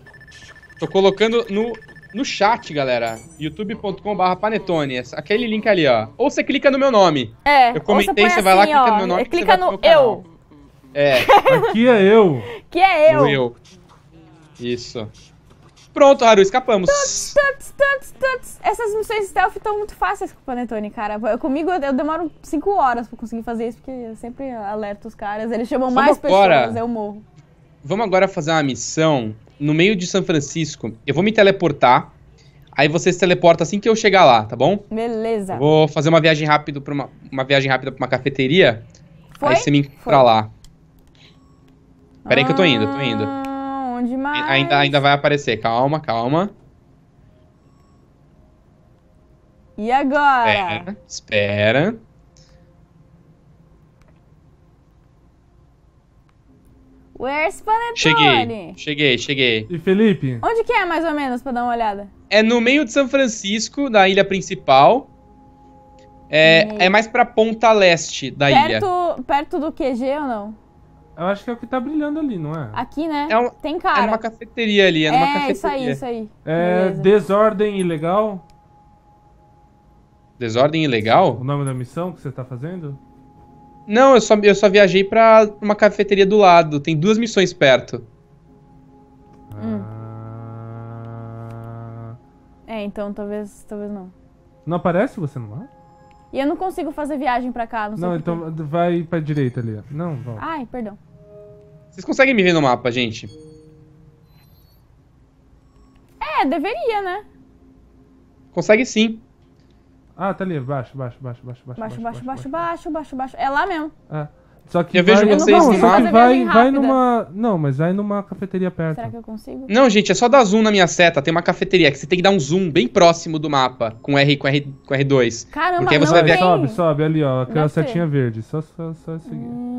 Tô colocando no, no chat, galera. youtube.com.br panetone. Aquele link ali, ó. Ou você clica no meu nome. É, Eu comentei, põe você vai lá, assim, clica ó, no meu nome, você Clica no eu. É, Aqui é eu. que é eu. Isso. Pronto, Haru, escapamos. Tuts, tuts, tuts. Essas missões stealth estão muito fáceis com o Panetone, cara. Eu- comigo eu, demoro 5 horas pra conseguir fazer isso, porque eu sempre alerto os caras. Eles chamam Vamos mais agora. pessoas, eu morro. Vamos agora fazer uma missão no meio de São Francisco. Eu vou me teleportar. Aí você se teleporta assim que eu chegar lá, tá bom? Beleza. Eu vou fazer uma viagem rápida para uma, uma viagem rápida para uma cafeteria. Foi? Aí você me encontra lá. Pera aí que eu tô indo, tô indo. Ah, onde mais? Ainda, ainda vai aparecer. Calma, calma. E agora? Espera, espera. Where's Panetone? Cheguei, cheguei, cheguei. E Felipe? Onde que é, mais ou menos, pra dar uma olhada? É no meio de São Francisco, da ilha principal. É, é mais pra ponta leste da ilha. Perto, perto do QG ou não? Eu acho que é o que tá brilhando ali, não é? Aqui, né? É um- Tem É cara. numa cafeteria ali, é numa É, cafeteria. isso aí, isso aí. É Beleza. Desordem Ilegal, Desordem ilegal? o nome da missão que você tá fazendo? Não, eu só, eu só viajei pra uma cafeteria do lado. Tem duas missões perto. Hum. Ah, É, então talvez, talvez não. Não aparece você não vai? E eu não consigo fazer viagem pra cá, não sei Não, então vai pra direita ali. Não, volta. Ai, perdão. Vocês conseguem me ver no mapa, gente? É, deveria, né? Consegue sim. Ah, tá ali, baixo, baixo, baixo, baixo, baixo. Baixo, baixo, baixo, baixo, baixo, baixo. É lá mesmo. É. Só que Eu vejo vai... vocês não, no só mapa. que vai, vai numa... Não, mas vai numa cafeteria perto. Será que eu consigo? Não, gente, é só dar zoom na minha seta. Tem uma cafeteria que você tem que dar um zoom bem próximo do mapa. Com R, com R, com R2. Caramba, Porque aí você não vai ver- tem. Sobe, sobe ali, ó. Aquela ter. setinha verde. Só, só, só seguir. Hum.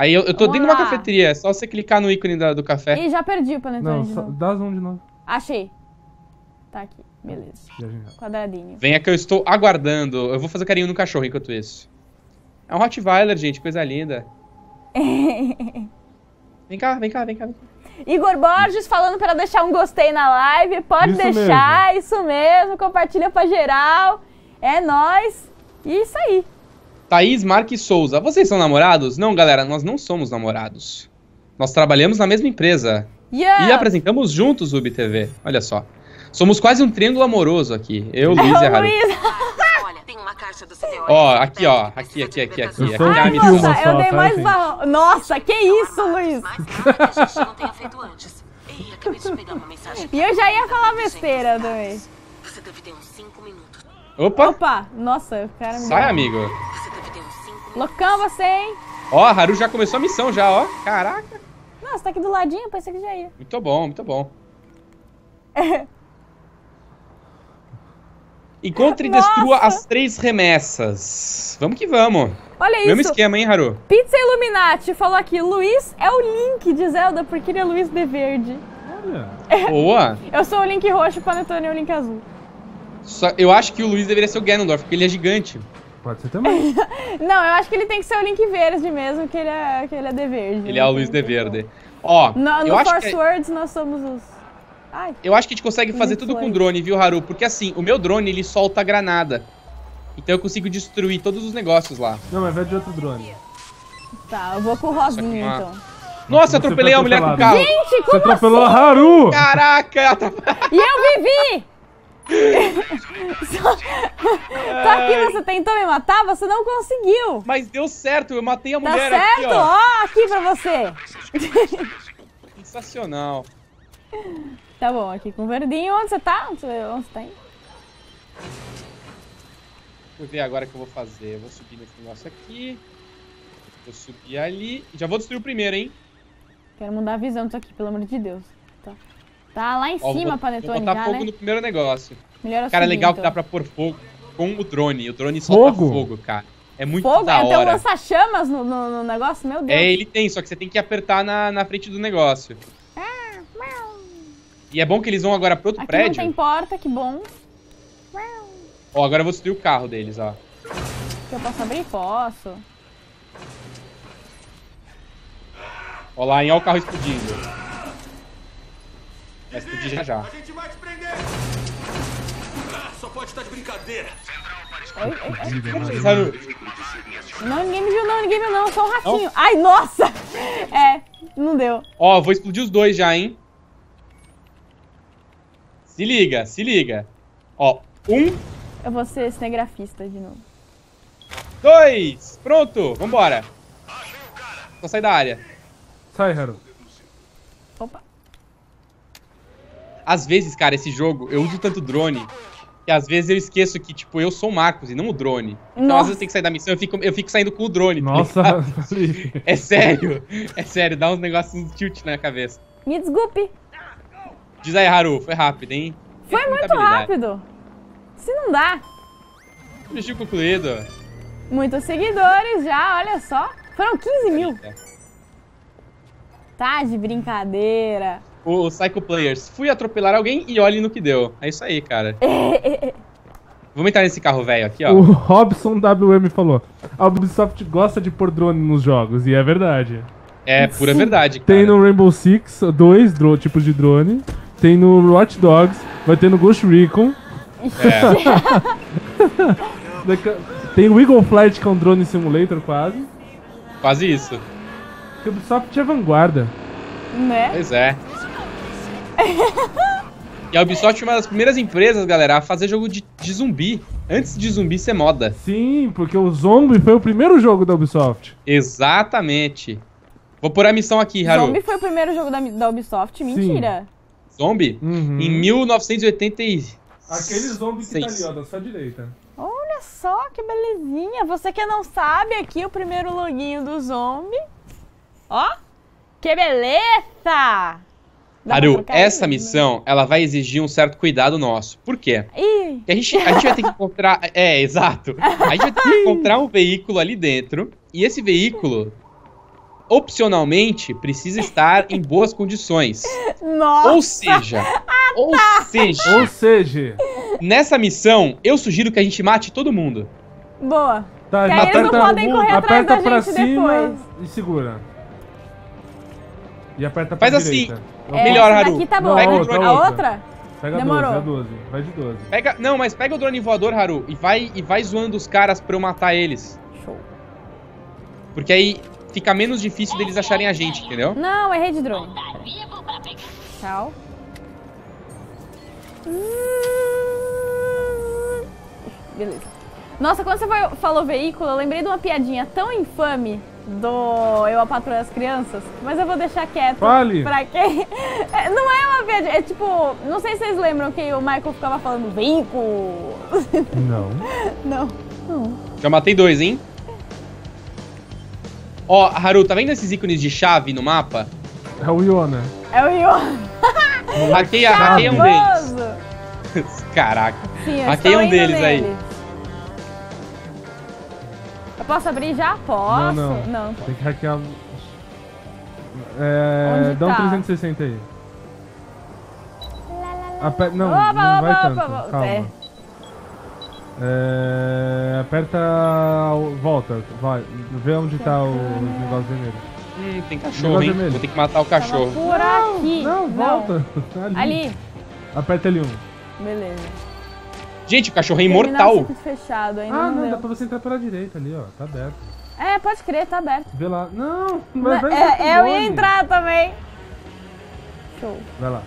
Aí eu, eu tô Vamos dentro de uma lá. cafeteria. É só você clicar no ícone da- do café. Ih, já perdi o panetone Não, de só, novo. dá zoom de novo. Achei. Tá aqui, beleza. Quadradinho. Venha que eu estou aguardando. Eu vou fazer carinho no cachorro enquanto isso. É um Rottweiler, gente. Coisa linda. [LAUGHS] Vem cá, vem cá, vem cá. vem cá. Igor Borges falando pra deixar um gostei na live. Pode Isso deixar, isso mesmo. Compartilha pra geral. É nóis. Isso aí. Thaís Marques Souza. Vocês são namorados? Não, galera, nós não somos namorados. Nós trabalhamos na mesma empresa. Yeah. E apresentamos juntos o UBTV. Olha só. Somos quase um triângulo amoroso aqui. Eu, Luiz e a Haru. Luiz. Olha, tem uma caixa do CDO. Ó, aqui, ó. Aqui, aqui, aqui, aqui. Eu Aqui é. Nossa, eu só, dei tá, mais barro. Nossa, que isso, Luiz. E eu já ia falar besteira também. Você deve ter uns 5 minutos. Opa! Opa, nossa, o cara me Sai, amigo. Loucão você, hein? Ó, Haru já começou a missão já, ó. Caraca. Não, você tá aqui do ladinho, pensei que já ia. Muito bom, muito bom. [LAUGHS] Encontre e Nossa. destrua as três remessas. Vamos que vamos. Olha Mesmo isso. esquema, hein, Haru? Pizza Illuminati falou aqui, Luiz é o Link de Zelda, porque ele é Luiz de verde. Olha. [LAUGHS] Boa. Eu sou o Link roxo, o Panetone é o Link azul. Só- eu acho que o Luiz deveria ser o Ganondorf, porque ele é gigante. Pode ser também. [LAUGHS] Não, eu acho que ele tem que ser o Link verde mesmo, que ele é, que ele é de verde. Ele é o Luiz de Verde. Ó, No, eu no acho Force que... Words nós somos os... Ai, Eu acho que a gente consegue fazer tudo com drone, viu, Haru? Porque assim, o meu drone ele solta granada. Então eu consigo destruir todos os negócios lá. Não, mas vai de outro drone. Tá, eu vou com o Rosinha, Nossa, então. Nossa, eu Você atropelei a mulher com o carro. Gente, Você como atropelou assim? a Haru! Caraca, [LAUGHS] atrapalhou. E eu vivi! [LAUGHS] Só- Tá aqui, você tentou me matar, você não conseguiu. Mas deu certo, eu matei a Tá mulher certo? aqui, ó. Ó, aqui pra você. [LAUGHS] Sensacional. Tá bom, aqui com o verdinho. Onde você tá? Onde você tá indo? Eu ver agora o que eu vou fazer. Eu vou subir nesse negócio aqui. Vou subir ali. Já vou destruir o primeiro, hein? Quero mudar a visão disso aqui, pelo amor de Deus. Tá, tá lá em Ó, cima, vou, Panetone, vou botar já, fogo né? no primeiro negócio. Melhor Cara, é subir, legal que então. dá pra pôr fogo com o drone. O drone solta Fogo? fogo, cara. É muito Fogo? da É, tem um hora. lança-chamas no, no, no negócio? Meu Deus. É, ele tem, só que você tem que apertar na, na frente do negócio. E é bom que eles vão agora pro outro Aqui prédio. não tem porta, que bom. Ó, agora eu vou destruir o carro deles, ó. Que eu posso abrir? Posso. Ó lá, hein? Ó o carro explodindo. Vai explodir já já. A gente vai te prender! Ah, só pode estar de brincadeira. Oi, oi, Não, ninguém me viu não, ninguém me viu não, sou um ratinho. Ai, nossa! É, não deu. Ó, vou explodir os dois já, hein? Se liga, se liga. Ó, um, Eu vou ser cinegrafista de novo. dois, pronto, vambora. Só sair da área. Sai, Haru. Opa. Às vezes, cara, esse jogo, eu uso tanto drone que às vezes eu esqueço que, tipo, eu sou o Marcos e não o drone. Então, Nossa. às vezes tem que sair da missão, eu fico, eu fico saindo com o drone. tá Nossa. [LAUGHS] É sério, é sério, dá uns negócios, uns tilt na cabeça. Me desculpe. Diz aí, Haru, foi rápido, hein? Foi muito rápido. Se não dá. Objetivo concluído. Muitos seguidores já, olha só. Foram 15 mil. Tá de brincadeira. O, o Psycho Players, fui atropelar alguém e olhe no que deu. É isso aí, cara. [LAUGHS] Vamos entrar nesse carro velho aqui, ó. O Robson WM falou: a Ubisoft gosta de pôr drone nos jogos, e é verdade. É pura verdade, cara. Tem no Rainbow Six dois dro tipos de drone. Tem no Watch Dogs, vai ter no Ghost Recon. [LAUGHS] Daqui- Tem o Eagle Flight, que é um drone simulator quase. Quase isso. Porque a Ubisoft é vanguarda. Né? Pois é. E a Ubisoft é uma das primeiras empresas, galera, a fazer jogo de, de zumbi. Antes de zumbi ser moda. Sim, porque o Zombie foi o primeiro jogo da Ubisoft. Exatamente. Vou pôr a missão aqui, Haru. Zombie foi o primeiro jogo da, da Ubisoft? Mentira. Zombie? Uhum. Em 1986. Aquele zombie que tá ali, ó, da sua direita. Olha só que belezinha. Você que não sabe, aqui o primeiro loginho do zombie. Ó, que beleza! Dá pra Haru, essa ele? missão, ela vai exigir um certo cuidado nosso. Por quê? Ih, Porque a gente, a gente vai ter que encontrar. É, exato. A gente vai ter que [LAUGHS] encontrar um veículo ali dentro. E esse veículo, opcionalmente, precisa estar em boas condições. nossa! Ou seja, ou seja, Ou seja, nessa missão, eu sugiro que a gente mate todo mundo. Boa. tá, Que aí eles não aperta- podem correr atrás aperta da pra gente cima depois. e segura. E aperta pra Faz assim. É, Melhor, Haru. daqui tá Não, boa. Pega o drone. A outra. Pega Demorou. 12, a 12. Vai de 12. Pega, não, mas pega o drone voador, Haru, e vai, e vai zoando os caras pra eu matar eles. Show. Porque aí fica menos difícil deles acharem a gente, entendeu? Não, errei de drone. Tchau. Beleza. Nossa, quando você falou veículo, eu lembrei de uma piadinha tão infame do Eu a Patroa das Crianças, mas eu vou deixar quieto. Fale. Pra quem. [LAUGHS] É, Não é uma piadinha, é tipo. Não sei se vocês lembram que o Michael ficava falando veículo. [LAUGHS] Não. Não. Não. Já matei dois, hein? Ó, Haru, tá vendo esses ícones de chave no mapa? É o Iona. É o Ion. Hackeia, [LAUGHS] hackeia um deles. Caraca. Sim, eu Hackeia estou um indo deles aí. Posso abrir já? Posso? Não, não. Tem que hackear. É. Onde Dá um tá? 360 aí. Aper... Não, Opa, não opa, vai opa, tanto. opa. Calma. É. É, Aperta. Volta, vai. Vê onde tá o negócio vermelho. Hum, tem cachorro, hein? vermelho. Vou ter que matar o cachorro. Tava por aqui. Não, volta. [LAUGHS] Ali. Ali. Aperta ali um. Beleza. Gente, o cachorro é imortal. fechado, ainda Ah, não, não, dá pra você entrar pela direita ali, ó. Tá aberto. É, pode crer, tá aberto. Vê lá. Não, mas vai entrar com É, eu ia entrar também. Show. Vai lá.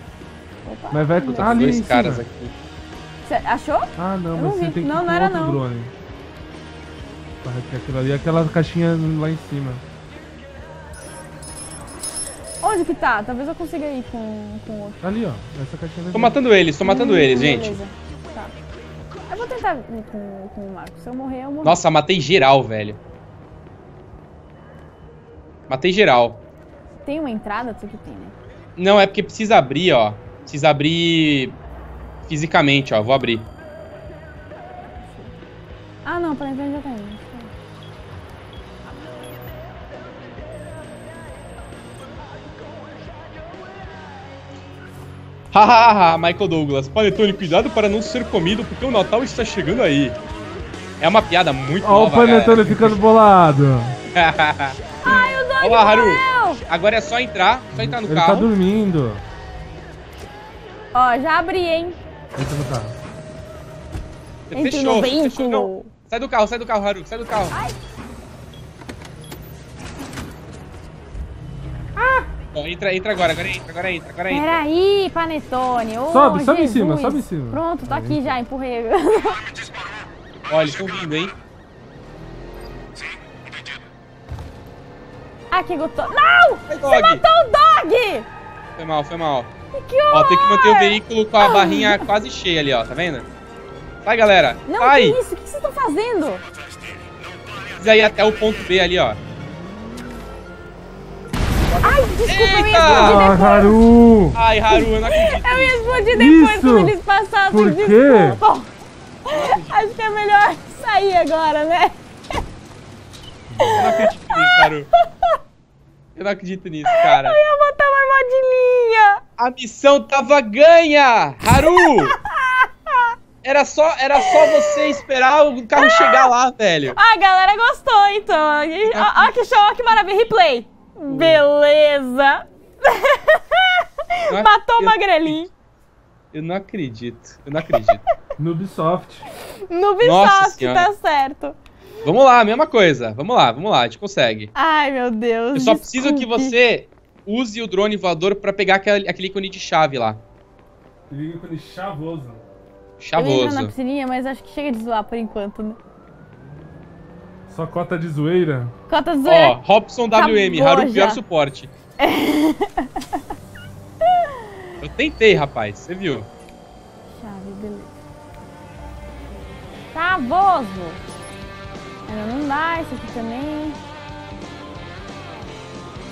Opa. Mas vai Ah, ali dois caras aqui. Você achou? Ah, não, Eu mas não você vi. tem que Não, ir não era outro não. drone. Aquilo ali, aquela caixinha lá em cima. Onde que tá? Talvez eu consiga ir com com outro. Ali, ó. Essa caixinha Tô matando eles, tô matando Hum, eles, gente. beleza. Tá. Com, com o Marcos. Se eu morrer, eu morro. Nossa, matei geral, velho. Matei geral. Tem uma entrada? Tu que tem, né? Não, é porque precisa abrir, ó. Precisa abrir fisicamente, ó. Vou abrir. Ah, não, pra entrar já tem. Hahaha, Michael Douglas. Panetone, cuidado para não ser comido porque o Natal está chegando aí. É uma piada muito Ó, o nova, Panetone ficando bolado. galera. [LAUGHS] Ai, o Dog Olá, Haru. Agora é só entrar, só entrar no Ele tá carro. dormindo. Ó, já abri, hein? Entra no carro. Entre fechou, no fechou. Não. Sai do carro, sai do carro, Haru, sai do carro. Entra, entra agora, agora entra, agora entra, agora entra. Peraí, Panetone. Ô, Sobe, sobe em Jesus. cima, sobe em cima. Pronto, tô aqui já, empurrei. Ó, eles estão vindo, hein? ah, que gostoso. Não! Você dog. matou o Dog! Foi mal, foi mal. Que horror! Ó, tem que manter o veículo com a barrinha quase cheia ali, ó, tá vendo? Sai, galera. Não, Sai. que isso? O que vocês estão fazendo? Precisa ir até o ponto B ali, ó. Ai, desculpa, eu ia Eita! explodir Ah, depois. Haru! Ah, Ai, Haru, eu não acredito. Eu ia explodir depois Isso? quando eles passassem. Por quê? Desculpa. Acho que é melhor sair agora, né? Eu não acredito nisso, Haru. Eu não acredito nisso, cara. Eu ia botar uma armadilhinha. A missão tava ganha! Haru! [LAUGHS] Era só, era só você esperar o carro chegar lá, velho. Ah, a galera gostou, então. Ó que show, ó que maravilha. Replay. Beleza. Matou o eu- magrelinho. Eu não acredito. Eu não acredito. [LAUGHS] No Ubisoft. Ubisoft, tá certo. Vamos lá, mesma coisa. Vamos lá, vamos lá, a gente consegue. Ai, meu Deus. Eu só preciso que desculpe. você use o drone voador pra pegar aquele, aquele ícone de chave lá. Liga com ele chavoso. Eu ia na Chavoso. piscininha, mas acho que chega de zoar por enquanto, né? Só cota de zoeira. Cota Ó, zoeira. Robson WM, Acabou Haru pior já. suporte. [LAUGHS] Eu tentei, rapaz, você viu? Chave, beleza. Chavoso. Ainda não dá, esse aqui também.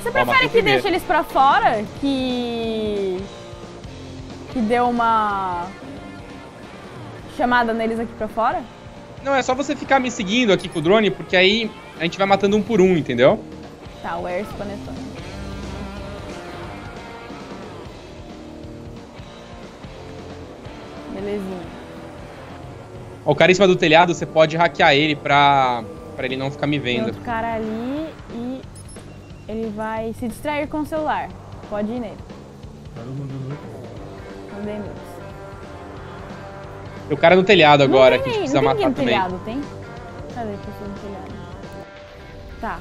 Você matei prefere que primeiro. deixe eles pra fora? Que. Que deu uma. Chamada neles aqui pra fora? Não, é só você ficar me seguindo aqui com o drone, porque aí a gente vai matando um por um, entendeu? Tá, o Air Panetone. Belezinha. Ó, o cara em cima do telhado, você pode hackear ele pra, pra ele não ficar me Tem vendo. outro cara ali e ele vai se distrair com o celular. Pode ir nele. Mandou muito. Mandei neles. Tem o cara no telhado agora, que a gente precisa não tem matar também. no telhado, tem? Cadê a pessoa no telhado? Tá.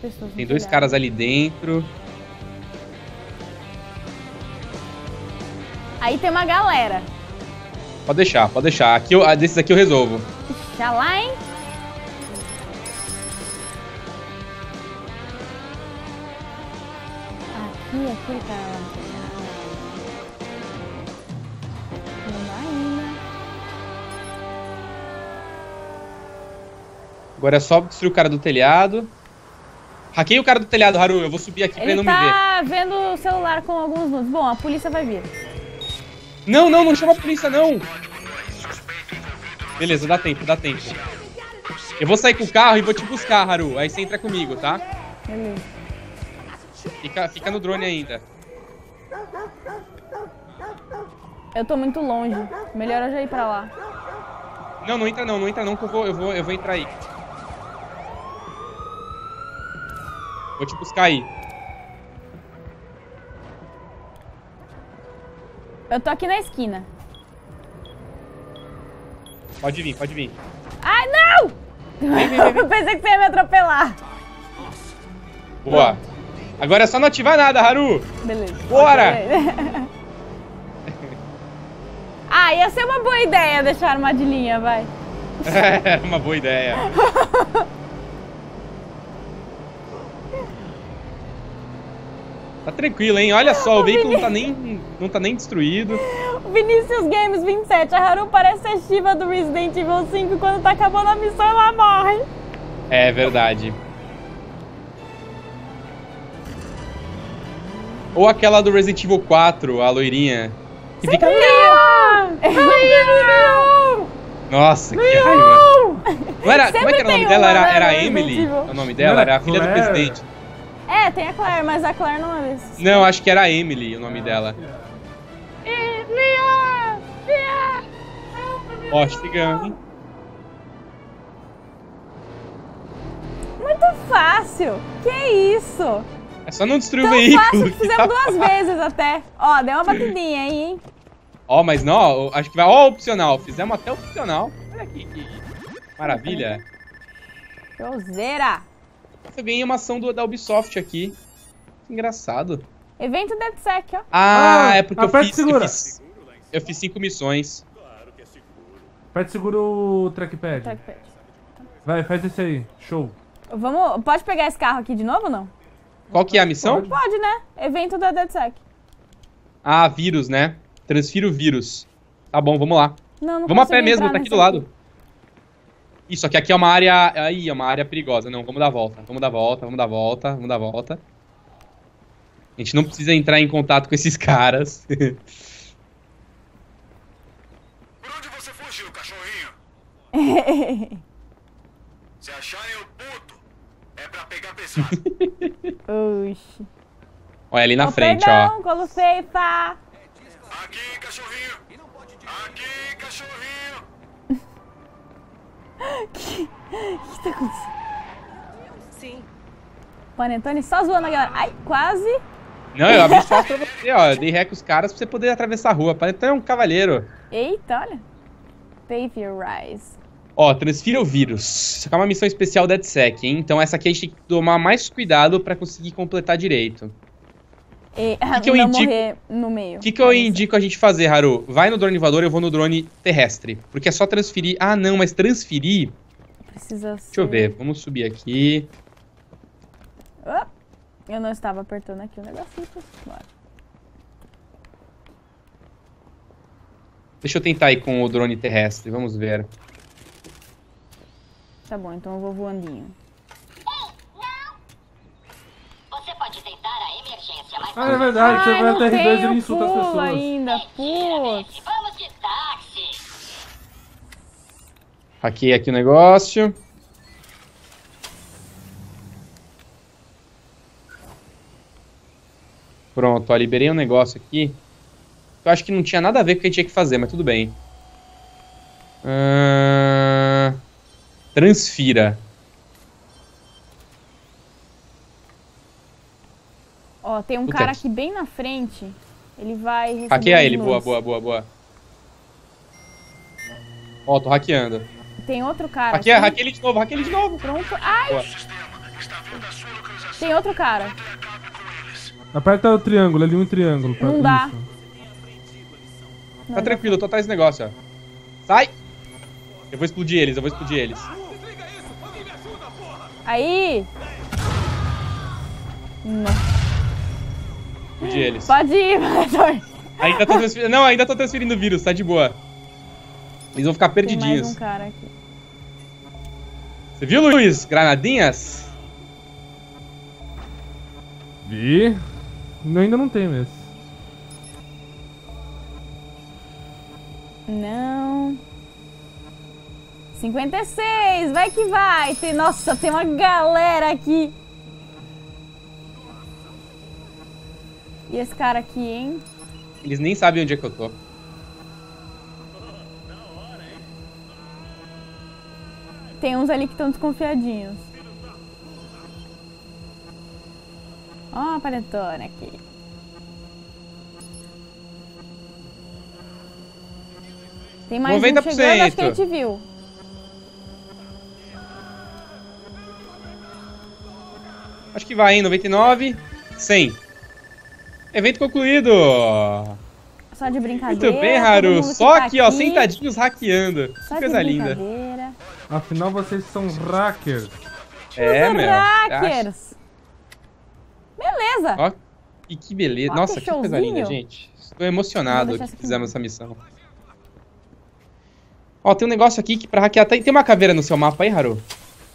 Pessoas no Tem dois telhado. caras ali dentro. Aí tem uma galera. Pode deixar, pode deixar. Aqui eu, ah, desses aqui eu resolvo. Já lá, hein? Aqui, aquele cara lá Agora é só destruir o cara do telhado. Hackei o cara do telhado, Haru. Eu vou subir aqui pra ele Ele não me ver. tá vendo o celular com alguns nudes. Bom, a polícia vai vir. Não, não, não chama a polícia, não. Beleza, dá tempo, dá tempo. Eu vou sair com o carro e vou te buscar, Haru. Aí você entra comigo, tá? Beleza. Fica, fica no drone ainda. Eu tô muito longe. Melhor eu já ir pra lá. Não, não entra não, não entra não, que eu vou, eu vou, eu vou entrar aí. Vou te buscar aí. Eu tô aqui na esquina. Pode vir, pode vir. Ai, não! Vem, vem, vem, [LAUGHS] pensei que você ia me atropelar. Boa. Agora é só não ativar nada, Haru. Beleza. Bora! [LAUGHS] Ah, ia ser uma boa ideia deixar a armadilhinha, vai. Era [LAUGHS] uma boa ideia. Tá tranquilo, hein? Olha só, o veículo não tá nem, não tá nem destruído. Vinícius Games 27, a Haru parece a Shiva do Resident Evil 5 quando tá acabando a missão ela morre. É verdade. Ou aquela do Resident Evil 4, a loirinha. Que fica. Nossa, que raiva. Não era, como é que era o nome dela? Era, né, era Emily. O nome dela era a filha do presidente. É, tem a Claire, mas a Claire não é desses. Não, acho que era Emily o nome dela. Ó, chegando? Muito fácil. Que isso? É só não destruir o Tão veículo. fácil que fizemos tá duas vezes até. Ó, deu uma batidinha aí, hein? Ó, mas não, ó, acho que vai. Ó, opcional. Fizemos até opcional. Olha aqui, que maravilha. Showzeira. Eu ganhei uma ação do- da Ubisoft aqui. Que engraçado. Evento DeadSec, ó. Ah, Ah, é porque eu aperta fiz, eu fiz. Eu fiz cinco missões. Aperta e segura o trackpad. Trackpad. Vai, faz esse aí. Show. Vamos, pode pegar esse carro aqui de novo ou não? Qual que é a missão? Pode, né? Evento da DeadSec. Ah, vírus, né? Transfira o vírus. Tá bom, vamos lá. Não, não Vamos a pé mesmo, tá aqui do lado. Isso, aqui, aqui é uma área. Aí, é uma área perigosa. Não, vamos dar a volta. Vamos dar a volta, vamos dar a volta, vamos dar a volta. A gente não precisa entrar em contato com esses [LAUGHS] caras. Por onde você fugiu, cachorrinho? [LAUGHS] Se acharem o puto, é pra pegar pesado. [LAUGHS] Oxi. Olha ali na Oh, frente, perdão, ó. licença. Aqui, cachorrinho. Aqui, cachorrinho. O [LAUGHS] que tá acontecendo? Sim. Panetone só zoando a galera. Ai, quase. Não, eu abri espaço pra você, ó. Eu dei ré com os caras pra você poder atravessar a rua. Então é um cavaleiro. Eita, olha. Paviorize. Ó, transfira o vírus. Isso aqui é uma missão especial da DedSec, hein? Então essa aqui a gente tem que tomar mais cuidado pra conseguir completar direito. E que eu não indico? morrer no meio. O que, que eu indico a gente fazer, Haru? Vai no drone voador, eu vou no drone terrestre. Porque é só transferir. Ah, não, mas transferir. Precisa ser... Deixa eu ver, vamos subir aqui. Ah, eu não estava apertando aqui o negocinho. Bora. Deixa eu tentar ir com o drone terrestre, vamos ver. Tá bom, então eu vou voandinho. Você pode tentar a emergência, mas Ah, é verdade. Você Ai, vai até R2 e ele insulta as pessoas. ainda, putz. Hackei aqui o negócio. Pronto, ó, liberei um negócio aqui. Eu acho que não tinha nada a ver com o que a gente tinha que fazer, mas tudo bem. Ahn, transfira. Ó, tem um cara aqui bem na frente. Ele vai receber Hackeia uns ele, boa, boa, boa, boa. Ó, tô hackeando. Tem outro cara Hackeia, aqui. hackeia ele de novo, hackeia ele de novo. Pronto. Ai, Boa. tem outro cara. Aperta o triângulo, ali um triângulo. pra- Não dá. Isso. Tá tranquilo, eu tô atrás desse negócio, ó. Sai! Eu vou explodir eles, eu vou explodir eles. Aí. Não. Eles. Pode ir, Valedor. Ainda tô transferindo. Não, ainda tô transferindo o vírus, tá de boa. Eles vão ficar Tem mais perdidinhos. um cara aqui. Você viu, Luiz? Granadinhas? Vi. Não, ainda não tem mesmo. Não. 56, vai que vai. Tem, nossa, tem uma galera aqui. E esse cara aqui, hein? Eles nem sabem onde é que eu tô. Tem uns ali que estão desconfiadinhos. Ó, a panetone aqui. Tem mais um chegando, acho que a 90%. gente viu. Acho que vai, hein? 99, 100. Evento concluído! Só de brincadeira. Muito bem, Haru. que Só tá aqui, ó, sentadinhos hackeando. Que Só de coisa linda. Afinal, vocês são hackers. É, Os meu. hackers. Beleza. Ó, e que beleza. Ó, Nossa, que que coisa linda, gente. Estou emocionado que fizemos essa missão. Ó, tem um negócio aqui que pra hackear. Tem, tem uma caveira no seu mapa aí, Haru?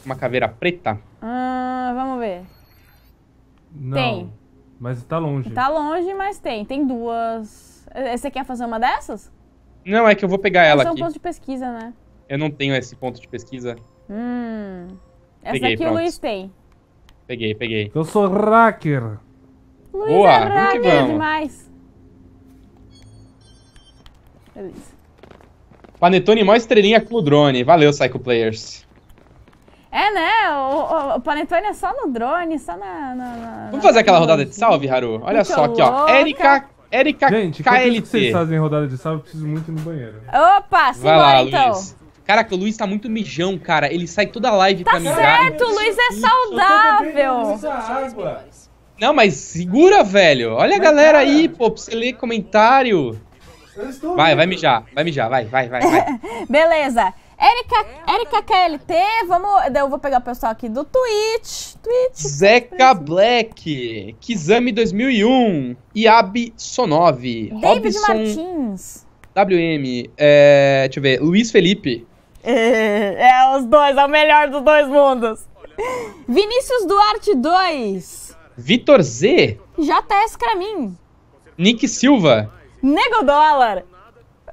Uma caveira preta? Ah, vamos ver. Não. Tem. Mas tá longe. Tá longe, mas tem. Tem duas. Eh, Você quer fazer uma dessas? Não, é que eu vou pegar ela Esse é um aqui. ponto de pesquisa, né? Eu não tenho esse ponto de pesquisa. Hum. Essa Peguei, aqui pronto. o Luiz tem. Peguei, peguei. Eu sou hacker. Luiz Boa, é hacker vamos. demais. Beleza. Panetone mó estrelinha com o drone. Valeu, Psycho Players. É, né? O, o, o Panetone é só no drone, só na. na- na- Vamos fazer aquela rodada de salve, Haru? Olha Muito só aqui, ó. Erika, Erika Gente, isso que vocês KLT. fazem rodada de salve, eu preciso muito ir no banheiro. Opa, Vai lá, simbora então. Luiz. Caraca, o Luiz tá muito mijão, cara. Ele sai toda live pra mijar. Certo, o Luiz é saudável. água. Não, mas segura, velho. Olha a galera aí, pô, pra você ler comentário. Vai, vai mijar. Vai mijar, vai, vai, vai, vai. [LAUGHS] Beleza. Erika, Erika KLT, vamos. Eu vou pegar o pessoal aqui do Twitch. Twitch. Zeca Black, Kizami 2001, Iabi Sonov, David Robson Martins. WM, é, deixa eu ver, Luiz Felipe, É, [LAUGHS] é, os dois, é o melhor dos dois mundos. [LAUGHS] Vinícius Duarte 2. Vitor Z, JS Cramin. Nick Silva. Nego Dólar.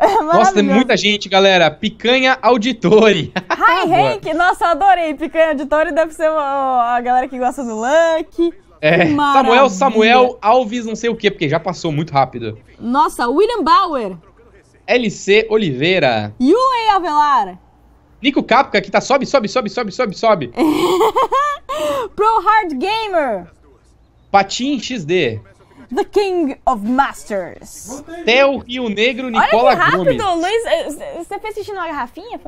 Nossa, tem muita gente, galera. Picanha Auditori. [LAUGHS] Hi. Hank. Nossa, adorei. Picanha Auditório deve ser uma- a galera que gosta do Lucky. É, Maravilha. Samuel Samuel Alves, não sei o que, porque já passou muito rápido. Nossa, William Bauer. LC Oliveira. Yulei Avelar. Nico Capca, que tá sobe, sobe, sobe, sobe, sobe, sobe. [LAUGHS] Pro Hard Gamer. Patim XD. The King of Masters. Theo Rio Negro Olha Nicola que rápido, Gomes. Luiz. eh, Você fez xixi numa garrafinha?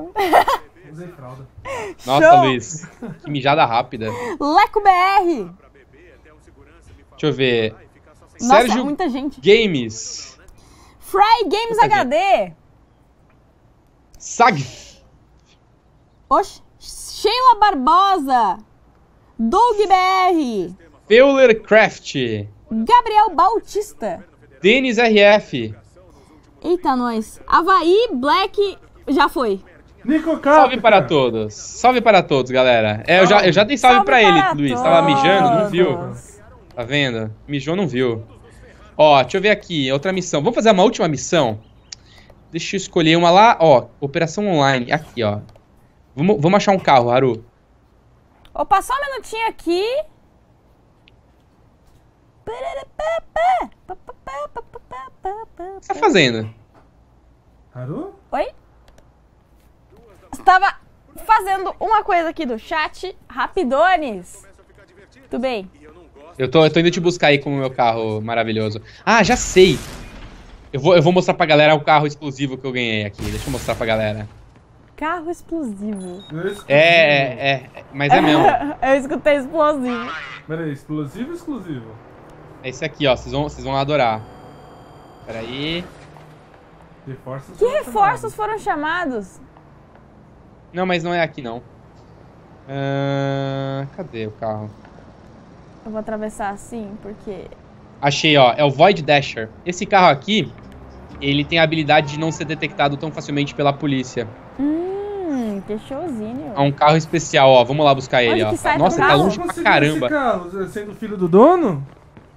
Usei fralda. Nossa, Show. Luiz. Que mijada rápida. Leco BR. Deixa eu ver. Nossa, Sérgio muita gente. Games. Fry Games HD. Sag. Oxe. Sheila Barbosa. Doug BR. Feuler Craft. Gabriel Bautista. Denis RF. Eita, nós. Havaí Black já foi. Nico Salve Capca. para todos. Salve para todos, galera. É, eu, já, eu já dei salve, pra ele, para Luiz. Tava mijando, não todos. viu? Tá vendo? Mijou, não viu. Ó, deixa eu ver aqui. Outra missão. Vamos fazer uma última missão? Deixa eu escolher uma lá. Ó, operação online. Aqui, ó. Vamos, vamos achar um carro, Haru. Opa, só um minutinho aqui. O que você tá fazendo? Haru? Oi? Estava fazendo uma coisa aqui do chat. Rapidones. Tudo bem. Eu tô, eu tô indo te buscar aí com o meu carro maravilhoso. Ah, já sei. Eu vou, eu vou mostrar pra galera o carro exclusivo que eu ganhei aqui. Deixa eu mostrar pra galera. Carro explosivo. É, é, é. Mas é mesmo. [LAUGHS] Eu escutei explosivo. Peraí, explosivo ou exclusivo? É esse aqui, ó. Vocês vão, vocês vão adorar. Pera aí. Reforços. Que reforços foram chamados? Não, mas não é aqui, não. Ahn, cadê o carro? Eu vou atravessar assim, porque. Achei, ó. É o Void Dasher. Esse carro aqui, ele tem a habilidade de não ser detectado tão facilmente pela polícia. Hum, que showzinho. É um carro especial, ó. Vamos lá buscar ele, Onde ó. Nossa, ele tá longe pra Conseguiu caramba. esse carro? Sendo filho do dono?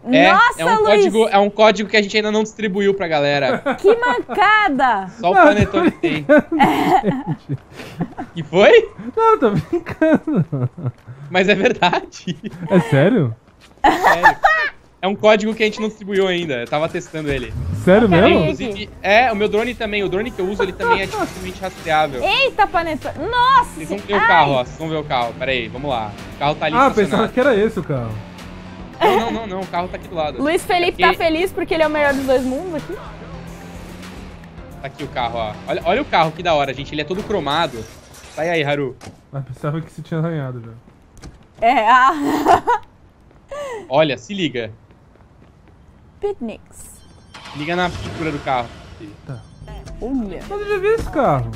É, Nossa, é um Luiz! código, é um código que a gente ainda não distribuiu pra galera. [LAUGHS] Que mancada! Só o Panetone tem. [LAUGHS] E foi? Não, tô brincando. Mas é verdade. É sério? Sério. É um código que a gente não distribuiu ainda. Eu tava testando ele. Sério mesmo? Inclusive, é, o meu drone também. O drone que eu uso, ele também é dificilmente rastreável. Eita, panetone! Nossa! Vocês vão ver ai. o carro, ó. Vocês vão ver o carro. Pera aí, vamos lá. O carro tá ali Ah, pensava que era esse o carro. Não, não, não, não. O carro tá aqui do lado. Luiz Felipe É tá feliz porque ele é o melhor dos dois mundos aqui. Tá aqui o carro, ó. Olha, olha o carro, que da hora, gente. Ele é todo cromado. Sai aí, Haru. Mas pensava que se tinha arranhado já. É, ah. Olha, se liga. Picnics. Liga na pintura do carro. Olha. Mas eu já vi esse carro.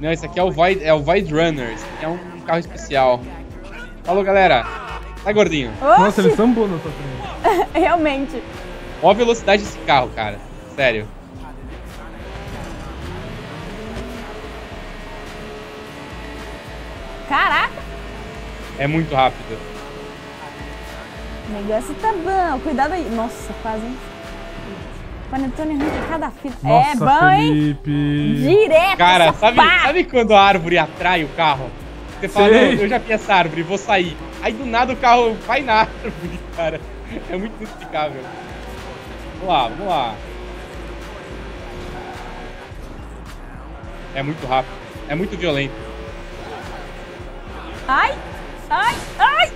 Não, esse aqui é o Void, é o Void Runner. Esse aqui é um carro especial. Falou, galera. Tá gordinho. Nossa, ele Oxi, sambou na sua frente. [LAUGHS] realmente. Ó a velocidade desse carro, cara. Sério. Caraca, É muito rápido. o negócio tá bom. Cuidado aí. Nossa, quase. hein? Panetone arranca cada fita. é Nossa, bom, hein? Felipe. Direto, Cara, sabe, sabe quando a árvore atrai o carro? Você fala, eu já vi essa árvore, vou sair. Aí do nada o carro vai na árvore, [LAUGHS] cara. É muito inexplicável. Vamos lá, vamos lá. É muito rápido. É muito violento. Ai, ai, ai.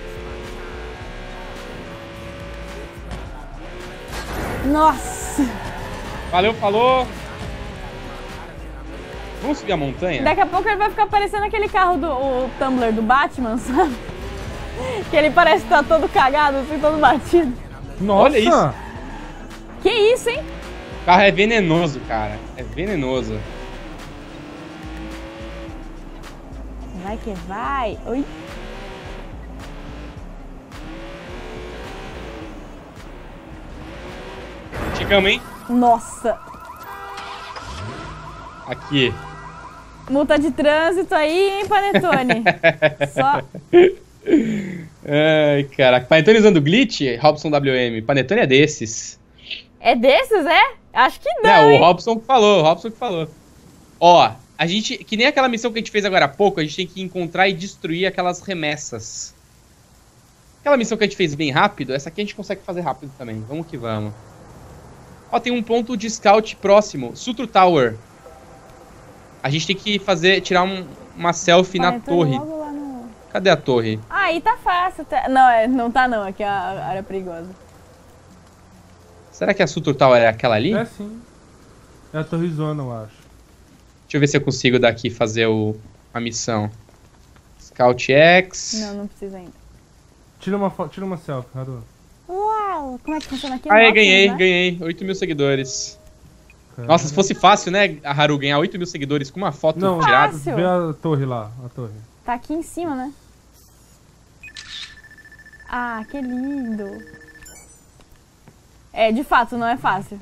Nossa. Valeu, falou. Vamos subir a montanha? Daqui a pouco ele vai ficar parecendo aquele carro do o Tumblr do Batman, sabe? [LAUGHS] Que ele parece que tá todo cagado, assim, todo batido. Nossa. Olha isso. Que isso, hein? O carro é venenoso, cara. É venenoso. Vai que vai. Oi. Chegamos, hein? Nossa. Aqui. Multa de trânsito aí, hein, Panetone? [LAUGHS] Só. Ai, caraca. Panetone usando glitch? Robson WM. Panetone é desses. É desses, é? Acho que não, Não, o hein? Robson que falou, o Robson que falou. Ó, a gente, que nem aquela missão que a gente fez agora há pouco, a gente tem que encontrar e destruir aquelas remessas. Aquela missão que a gente fez bem rápido, essa aqui a gente consegue fazer rápido também. Vamos que vamos. Ó, tem um ponto de scout próximo, Sutro Tower. A gente tem que fazer, tirar um- uma selfie na torre. logo lá Cadê a torre? Ah, aí tá fácil. tá- Não, é, não tá não, aqui é a área perigosa. Será que a Sutro Tower é aquela ali? É sim. É a Torrezona, eu acho. Deixa eu ver se eu consigo daqui fazer o, a missão. Scout X. Não, não precisa ainda. Tira uma, fo- tira uma selfie, Haru. Uau! Como é que funciona aqui? Aê, Nossa, ganhei, né? ganhei. 8 mil seguidores. Cara. Nossa, se fosse fácil, né, a Haru ganhar 8 mil seguidores com uma foto Não, tirada. Fácil. vê a torre lá, a torre. Tá aqui em cima, né? Ah, que lindo. É, de fato, não é fácil.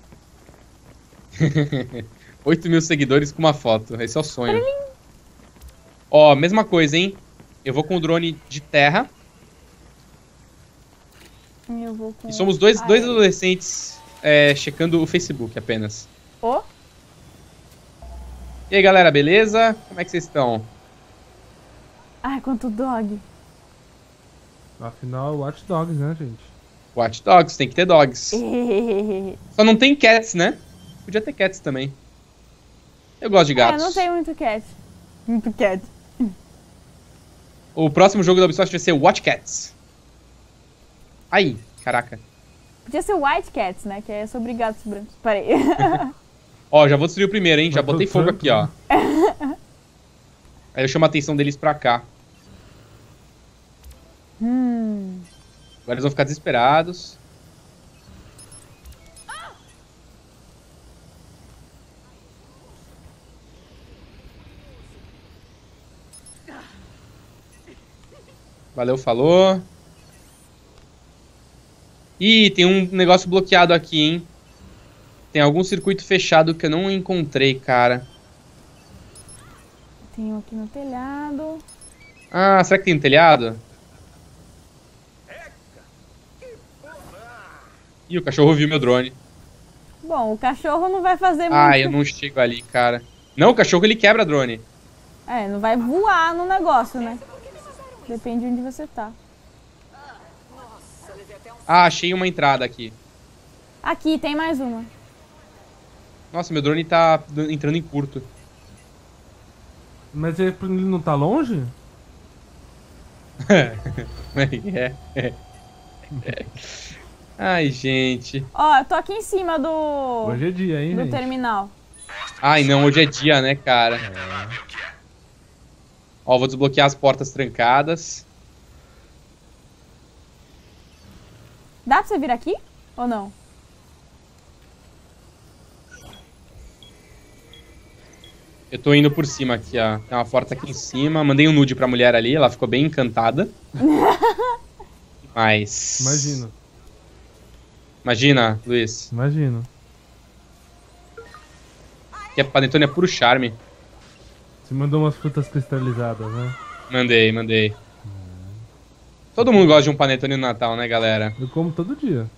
[LAUGHS] 8 mil seguidores com uma foto. Esse é o sonho. Ó, mesma coisa, hein? Eu vou com o drone de terra. Eu vou com... E somos dois, dois adolescentes é, checando o Facebook apenas. Ô, E aí, galera, beleza? Como é que vocês estão? Ai, quanto dog. Afinal, Watch Dogs, né, gente? Watch Dogs, tem que ter dogs. [LAUGHS] Só não tem cats, né? Podia ter cats também. Eu gosto de é, gatos. não tem muito cat. Muito cat. O próximo jogo da Ubisoft vai ser Watch Cats. Aí, caraca. Podia ser White Cats, né? Que é sobre gatos brancos. Peraí. [LAUGHS] Ó, já vou destruir o primeiro, hein? Já botei fogo aqui, ó. [LAUGHS] Aí eu chamo a atenção deles pra cá. Hum. Agora eles vão ficar desesperados. Valeu, falou. Ih, tem um negócio bloqueado aqui, hein? Tem algum circuito fechado que eu não encontrei, cara. Tem um aqui no telhado. Ah, será que tem um telhado? Ih, o cachorro viu meu drone. Bom, o cachorro não vai fazer muito. Ah, eu não chego ali, cara. Não, o cachorro ele quebra drone. É, não vai voar no negócio, né? Depende de onde você tá. Ah, achei uma entrada aqui. Aqui, tem mais uma. Nossa, meu drone tá entrando em curto. Mas ele ele não tá longe? [LAUGHS] é, é. [LAUGHS] Ai, gente. Ó, eu tô aqui em cima do. Hoje é dia, hein, do gente? terminal. Ai, não, hoje é dia, né, cara? Ó, vou desbloquear as portas trancadas. Dá pra você vir aqui? Ou não? Eu tô indo por cima aqui, ó. Tem uma porta aqui em cima. Mandei um nude pra mulher ali, ela ficou bem encantada. [LAUGHS] Mas. Imagino, Imagina, Luiz. imagino. Que a panetone é puro charme. Você mandou umas frutas cristalizadas, né? Mandei, mandei. Todo mundo gosta de um panetone no Natal, né, galera? Eu como todo dia.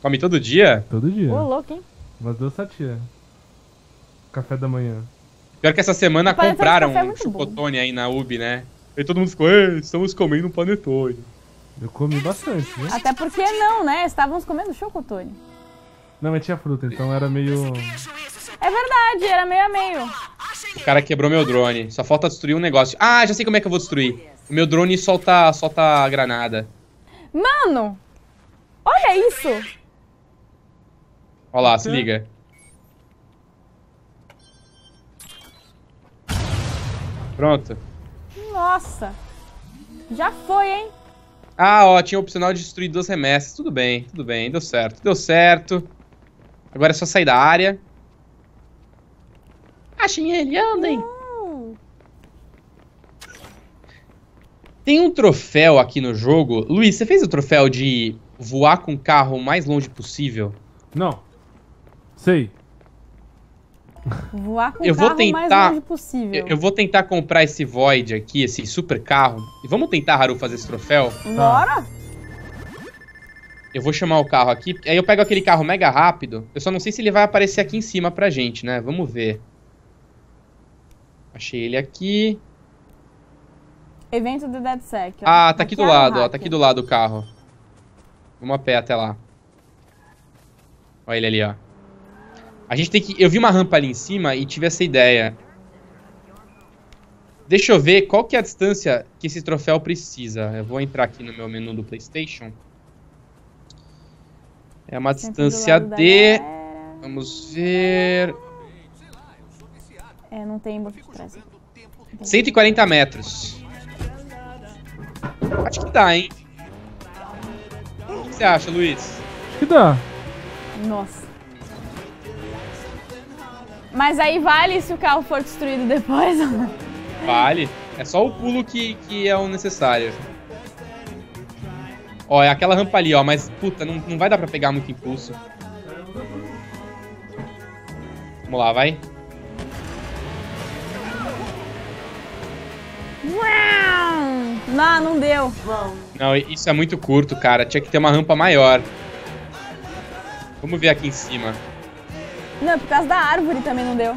Come todo dia? Todo dia. Ô, louco, hein? Mas deu satia. Café da manhã. Pior que essa semana de compraram é um muito chocotone aí na UB, né? E todo mundo ficou, "Ei, estamos comendo um panetone. Eu comi bastante, viu? Até porque não, né? Estávamos comendo chocotone. Não, mas tinha fruta, então era meio. É verdade, era meio a meio. O cara quebrou meu drone. Só falta destruir um negócio. Ah, já sei como é que eu vou destruir. O meu drone solta, solta granada. Mano! Olha isso! Olha lá, se liga. Pronto. Nossa! Já foi, hein? Ah, ó, tinha o opcional de destruir duas remessas. Tudo bem, tudo bem, deu certo. Deu certo. Agora é só sair da área. Achem ele, andem. Tem um troféu aqui no jogo. Luiz, você fez o troféu de voar com o carro o mais longe possível? Não. Sei. Voar com Eu o vou carro mais tentar- longe possível. Eu, eu vou tentar comprar esse Void aqui, esse super carro. E vamos tentar, Haru, fazer esse troféu? Bora? Eu vou chamar o carro aqui. Aí eu pego aquele carro mega rápido. Eu só não sei se ele vai aparecer aqui em cima pra gente, né? Vamos ver. Achei ele aqui. Evento do DeadSec. Ah, tá aqui do Hackearam o lado, ó. Tá aqui do lado o carro. Vamos a pé até lá. Olha ele ali, ó. A gente tem que. Eu vi uma rampa ali em cima e tive essa ideia. Deixa eu ver qual que é a distância que esse troféu precisa. Eu vou entrar aqui no meu menu do PlayStation. É uma distância de. Vamos ver. É, não tem banco de trás. 140 metros. Acho que dá, hein? O que você acha, Luiz? Acho que dá. Nossa. Mas aí vale se o carro for destruído depois? Vale. É só o pulo que, que é o necessário. Ó, é aquela rampa ali, ó. Mas, puta, não, não vai dar pra pegar muito impulso. Vamos lá, vai. não, não deu. Não, isso é muito curto, cara. Tinha que ter uma rampa maior. Vamos ver aqui em cima. Não, por causa da árvore também não deu.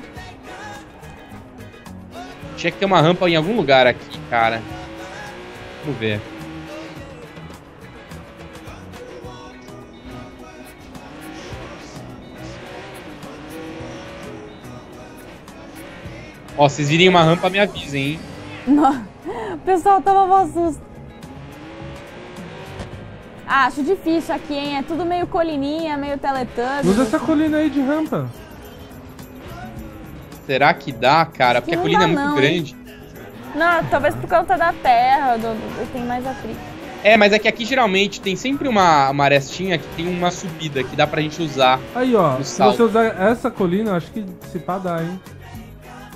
Tinha que ter uma rampa em algum lugar aqui, cara. Vamos ver. Ó, vocês virem uma rampa, me avisem, hein? Não. [LAUGHS] O pessoal tava mó susto. Ah, acho difícil aqui, hein? É tudo meio colininha, meio teletubbies. Usa essa colina aí de rampa. Será que dá, cara? Porque a Não colina é muito não, grande. Não, talvez por conta da terra, do, do- tem mais atrito. É, mas é que aqui geralmente tem sempre uma, uma arestinha que tem uma subida que dá pra gente usar. Aí, ó. Se você usar essa colina, eu acho que se pá dá, hein?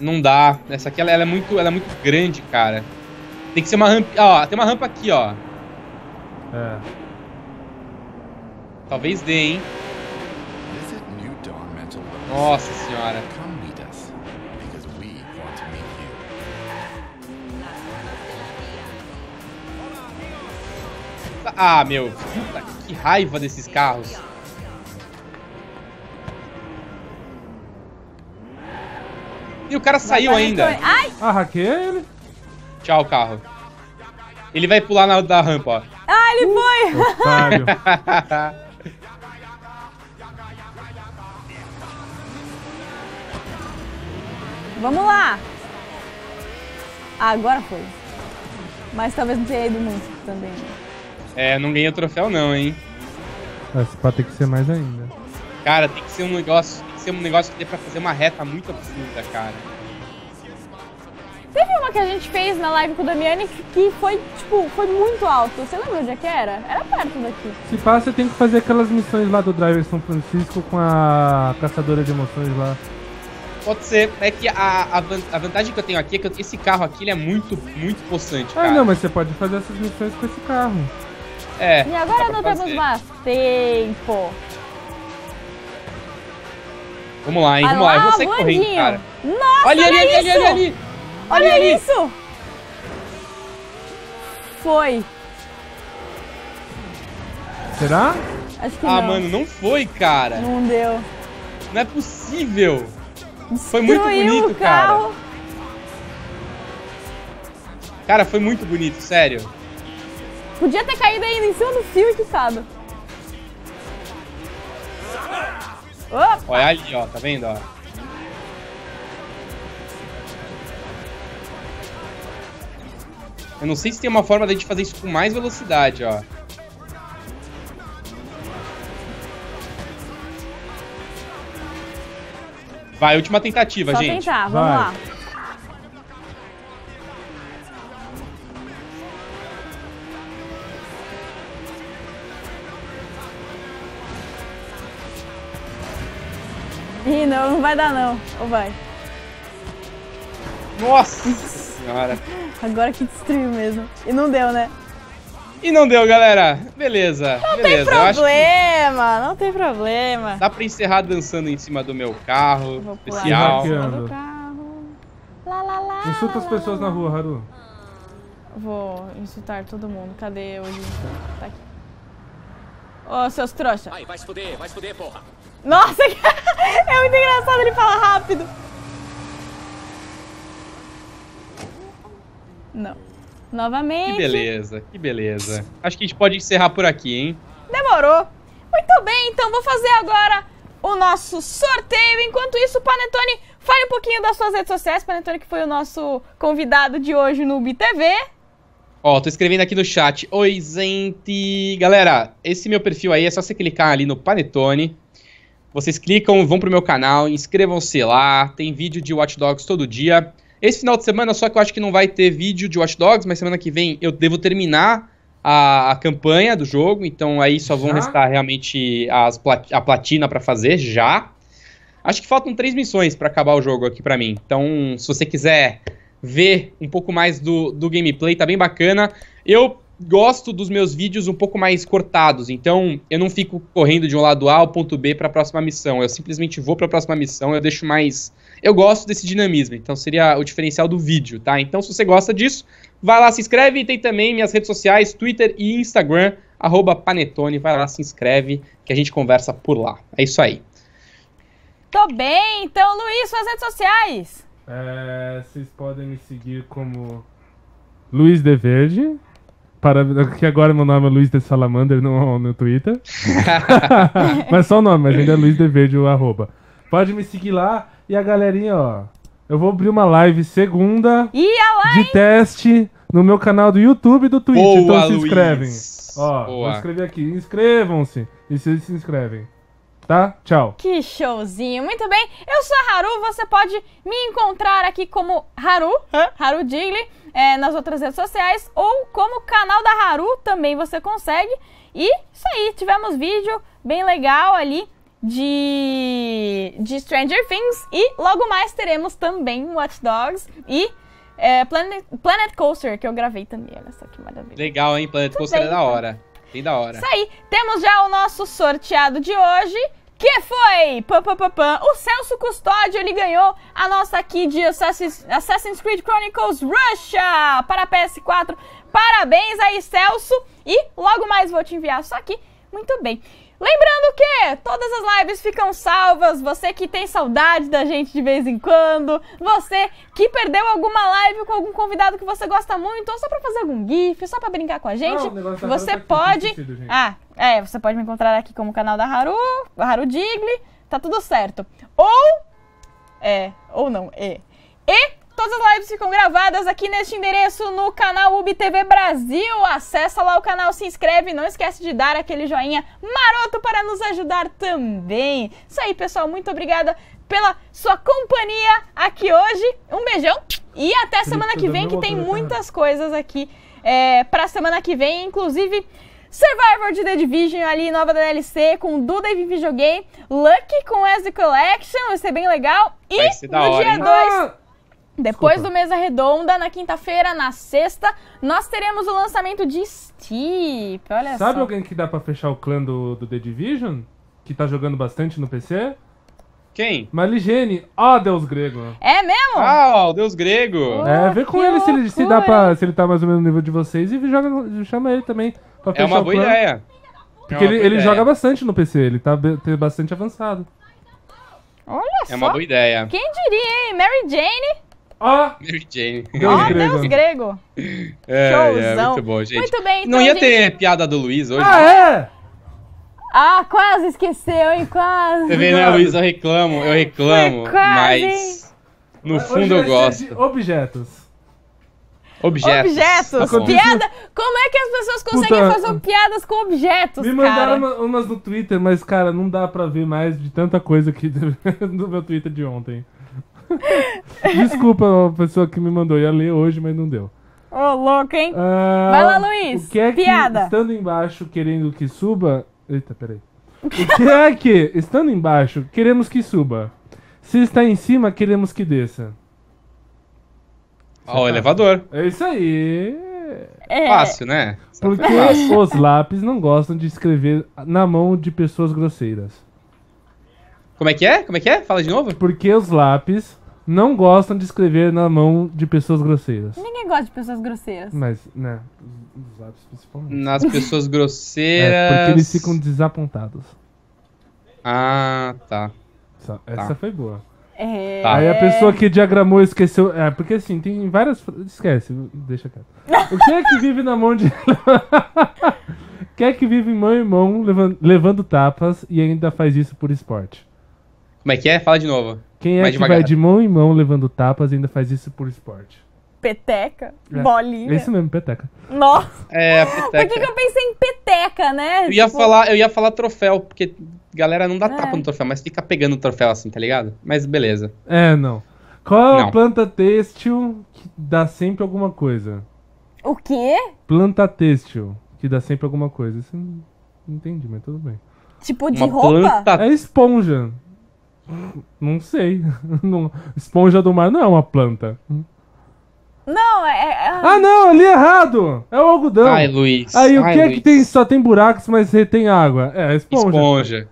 Não dá. Essa aqui ela, ela é muito, ela é muito grande, cara. Tem que ser uma rampa. Ó, tem uma rampa aqui, ó. É. Talvez dê, hein? Nossa senhora. Ah, meu. Puta, que raiva desses carros. E o cara saiu ainda. Ai, Ah, hackeia ele? Tchau, carro. Ele vai pular na da rampa, ó. ah, ele foi! Otário. [LAUGHS] Vamos lá! Ah, agora foi. Mas talvez não tenha ido muito também. É, não ganhei o troféu não, hein? Esse pá tem que ser mais ainda. Cara, tem que ser um negócio, tem que ser um negócio que dê pra fazer uma reta muito absurda, cara. Teve uma que a gente fez na live com o Damiani que- foi, tipo, foi muito alto. Você lembra onde é que era? Era perto daqui. Se passa, tem que fazer aquelas missões lá do Driver São Francisco com a caçadora de emoções lá. Pode ser. É que a, a, van- a vantagem que eu tenho aqui é que eu- esse carro aqui ele é muito, muito possante, Ah, cara. não, mas você pode fazer essas missões com esse carro. É. E agora não pra temos fazer. mais tempo. Vamos lá, hein? Vamos lá. Eu vou sair correndo, cara. Nossa, Olha ali, olha ali, ali, ali, ali. Olha Ali, ali. isso! Foi. Será? Acho que Ah, não. mano, não foi, cara. Não deu. Não é possível. Foi muito Destruiu bonito, o carro. Cara, foi muito bonito, sério. Podia ter caído ainda em cima do fio e quicado. Opa! Olha ali, ó, tá vendo, ó? Eu não sei se tem uma forma da gente fazer isso com mais velocidade, ó. Vai, última tentativa, Só gente. tentar, vamos Vai. lá. Ih, não, não vai dar não. Ou vai? Nossa senhora. Agora que destruiu mesmo. E não deu, né? E não deu, galera. Beleza, beleza. Eu acho que Problema, não tem problema. dá pra encerrar dançando em cima do meu carro Vou pular especial. em cima Hackeando. do carro. Lá, lá, lá. Insulta as pessoas lá, na rua, Haru. Vou insultar todo mundo. Cadê o? Tá aqui. Ô, seus trouxa. Ai, vai se fuder, vai se fuder, porra. Nossa, [LAUGHS] é muito engraçado ele falar rápido. Não. Novamente. Que beleza, que beleza. Acho que a gente pode encerrar por aqui, hein? Demorou. Muito bem, então vou fazer agora o nosso sorteio. Enquanto isso, Panetone, fale um pouquinho das suas redes sociais. Panetone, que foi o nosso convidado de hoje no BTV. Ó, tô escrevendo aqui no chat. Oi, gente! Galera, esse meu perfil aí é só você clicar ali no Panetone. Vocês clicam, vão pro meu canal, inscrevam-se lá. Tem vídeo de Watch Dogs todo dia. Esse final de semana, só que eu acho que não vai ter vídeo de Watch Dogs, mas semana que vem eu devo terminar a, a campanha do jogo. Então aí só vão Já? restar realmente as plat- a platina pra fazer já. Acho que faltam três missões pra acabar o jogo aqui pra mim. Então, se você quiser ver um pouco mais do, do gameplay, tá bem bacana. Eu gosto dos meus vídeos um pouco mais cortados, então eu não fico correndo de um lado A ao ponto B pra próxima missão. Eu simplesmente vou pra próxima missão, eu deixo mais. Eu gosto desse dinamismo, então seria o diferencial do vídeo, tá? Então, se você gosta disso, vai lá, se inscreve e tem também minhas redes sociais, Twitter e Instagram, arroba Panetone, vai lá, se inscreve, que a gente conversa por lá. É isso aí. Tô bem, então, Luiz, suas redes sociais. É, vocês podem me seguir como Luiz de Verde. Para, que agora meu nome é Luiz de Salamander no, no Twitter. [LAUGHS] [LAUGHS] mas só o nome, mas ainda é Luiz de Verde o arroba. Pode me seguir lá e a galerinha, ó. Eu vou abrir uma live segunda E de teste no meu canal do YouTube e do Twitch. Boa, então se Luiz. inscrevem. Ó, Boa. vou escrever aqui. Inscrevam-se. E vocês se inscrevem. Tá? Tchau. Que showzinho. Muito bem, eu sou a Haru, você pode me encontrar aqui como Haru, Haru Digli, é, nas outras redes sociais, ou como canal da Haru, também você consegue. E isso aí, tivemos vídeo bem legal ali de, de Stranger Things, e logo mais teremos também Watch Dogs e é, Planet, Planet Coaster, que eu gravei também, olha só que maravilha. Legal, hein? Planet Coaster é da então. hora. Bem da hora. Isso aí, temos já o nosso sorteado de hoje, que foi pam, pam, pam, pam, o Celso Custódio, ele ganhou a nossa aqui de Assassin's, Assassin's Creed Chronicles Russia para PS4. Parabéns aí, Celso, e logo mais vou te enviar isso aqui. Muito bem. Lembrando que todas as lives ficam salvas, você que tem saudade da gente de vez em quando, você que perdeu alguma live com algum convidado que você gosta muito, ou só pra fazer algum gif, só pra brincar com a gente, Não, da você tá pode... esquecido, gente. Ah, é, você pode me encontrar aqui como canal da Haru, Haru Digli, tá tudo certo. Ou, é, ou não, é. E todas as lives ficam gravadas aqui neste endereço no canal UBTV Brasil. Acessa lá o canal, se inscreve, não esquece de dar aquele joinha maroto para nos ajudar também. Isso aí, pessoal, muito obrigada pela sua companhia aqui hoje. Um beijão E até semana que vem, que tem altura, muitas coisas aqui é, pra semana que vem, inclusive. Survivor de The Division ali, nova DLC, com Duda e Vivi Joguei. Lucky com As The Collection, vai ser bem legal. E no hora, dia hein? 2, Ah, depois Desculpa. do Mesa Redonda, na quinta-feira, na sexta, nós teremos o lançamento de Steep. Olha sabe só. alguém que dá pra fechar o clã do, do The Division? Que tá jogando bastante no PC? Quem? Maligene, ó Deus grego. É mesmo? Ah, o Deus grego. É, vê com ele se ele se dá pra. se ele tá mais ou menos no nível de vocês e joga, chama ele também. Pra É fechar uma o boa clã. ideia. Porque É uma ele, ele joga bastante no PC, ele tá tem bastante avançado. Olha É só. uma boa ideia. Quem diria, hein? Mary Jane. Ó! Mary Jane. Deus Ó, grego. Deus grego. É, é, Showzão. muito bom, gente. Muito bem, então, Não ia gente- ter piada do Luiz hoje? Ah, é? Ah, quase esqueceu, hein? Quase. Você vê, né, Luiz? Eu reclamo, eu reclamo, mas no fundo eu gosto. de Objetos. Objetos. Objetos. Tá. Piada. Como é que as pessoas conseguem Puta. fazer piadas com objetos, Me cara? mandaram uma- umas no Twitter, mas, cara, não dá pra ver mais de tanta coisa aqui no [LAUGHS] meu Twitter de ontem. [LAUGHS] Desculpa a pessoa que me mandou. Ia ler hoje, mas não deu. Ô, louco, hein? Ah, Vai lá, Luiz. O que é que, Piada. estando embaixo, querendo que suba... Eita, peraí. O que é que, estando embaixo, queremos que suba? Se está em cima, queremos que desça. Ó, o elevador. É isso aí. É. Fácil, né? Porque Fácil. os lápis não gostam de escrever na mão de pessoas grosseiras. Como é que é? Como é que é? Fala de novo. Porque os lápis não gostam de escrever na mão de pessoas grosseiras. Ninguém gosta de pessoas grosseiras. Mas, né, os, os lápis principalmente. Nas [LAUGHS] pessoas grosseiras. É, porque eles ficam desapontados. Ah, tá. Só- Essa foi boa. É. Tá. Aí a pessoa que diagramou esqueceu. É, porque assim, tem várias. Esquece, deixa quieto. O que é que vive na mão de. [LAUGHS] O que é que vive mão em mão levan- levando tapas e ainda faz isso por esporte? Como é que é? Fala de novo. Quem é que devagar. vai de mão em mão levando tapas e ainda faz isso por esporte? Peteca, É. bolinha. É isso mesmo, peteca. Nossa, É, a por que, peteca. que eu pensei em peteca, né? Eu ia Tipo, falar, eu ia falar troféu, porque galera não dá É. tapa no troféu, mas fica pegando o troféu assim, tá ligado? Mas beleza. É, não. Qual é a Não. planta têxtil que dá sempre alguma coisa? O quê? Planta têxtil que dá sempre alguma coisa. Isso eu não não entendi, mas tudo bem. Tipo de Uma roupa? planta. É esponja. Não sei. [LAUGHS] Não- Esponja do mar não é uma planta. Não, é. é- Ah, não, ali errado! É o algodão. Ai, Luiz. Aí o Ai, que é Luiz. que tem, só tem buracos, mas retém água? É, a esponja. Esponja.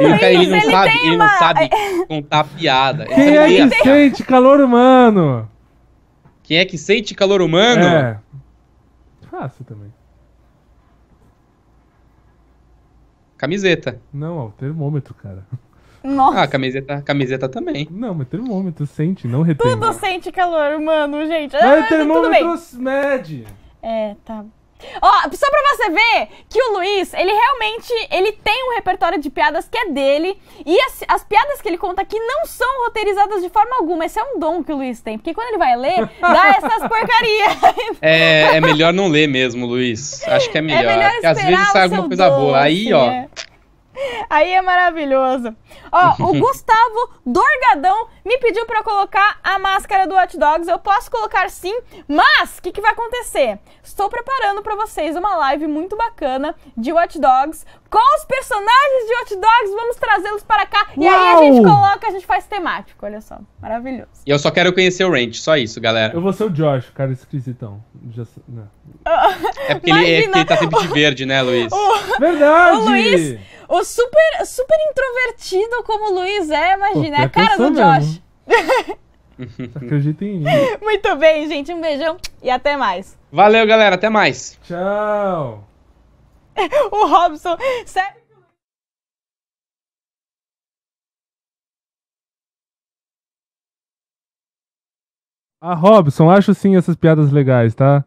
ele, cara, ele não ele sabe, tem ele não uma- sabe [LAUGHS] contar piada. Quem Ele é que ler. sente calor humano? Quem é que sente calor humano? É. Fácil também. Camiseta. Não, ó, termômetro, cara. Nossa, Ah, camiseta, camiseta também. Não, mas termômetro sente, não retém. tudo sente calor humano, gente. Ah, Mas tudo bem. termômetro mede. É, tá. Ó, só pra você ver que o Luiz, ele realmente, ele tem um repertório de piadas que é dele. E as, as piadas que ele conta aqui não são roteirizadas de forma alguma. Esse é um dom que o Luiz tem. Porque quando ele vai ler, dá [LAUGHS] essas porcarias. É, é melhor não ler mesmo, Luiz. Acho que é melhor. É melhor porque às vezes sai alguma coisa boa. Aí, ó. é. Aí é maravilhoso. Ó, o [LAUGHS] Gustavo Dorgadão me pediu pra eu colocar a máscara do Hot Dogs. Eu posso colocar sim, mas o que, que vai acontecer? Estou preparando pra vocês uma live muito bacana de Hot Dogs com os personagens de Hot Dogs. Vamos trazê-los para cá e aí a Uau! gente coloca, a gente faz temático. Olha só, maravilhoso. E eu só quero conhecer o Ranch, só isso, galera. Eu vou ser o Josh, cara esquisitão. Já, não. É porque, ele, é porque ele tá sempre de verde, né, Luiz? Verdade! O Luiz- O super, super introvertido como o Luiz é, imagina, é a Pô, que cara do Josh. mesmo. [LAUGHS] Acredita em mim. Muito bem, gente. Um beijão e até mais. Valeu, galera. Até mais. Tchau! [LAUGHS] O Robson. Sério. Ah, Robson, acho sim essas piadas legais, tá?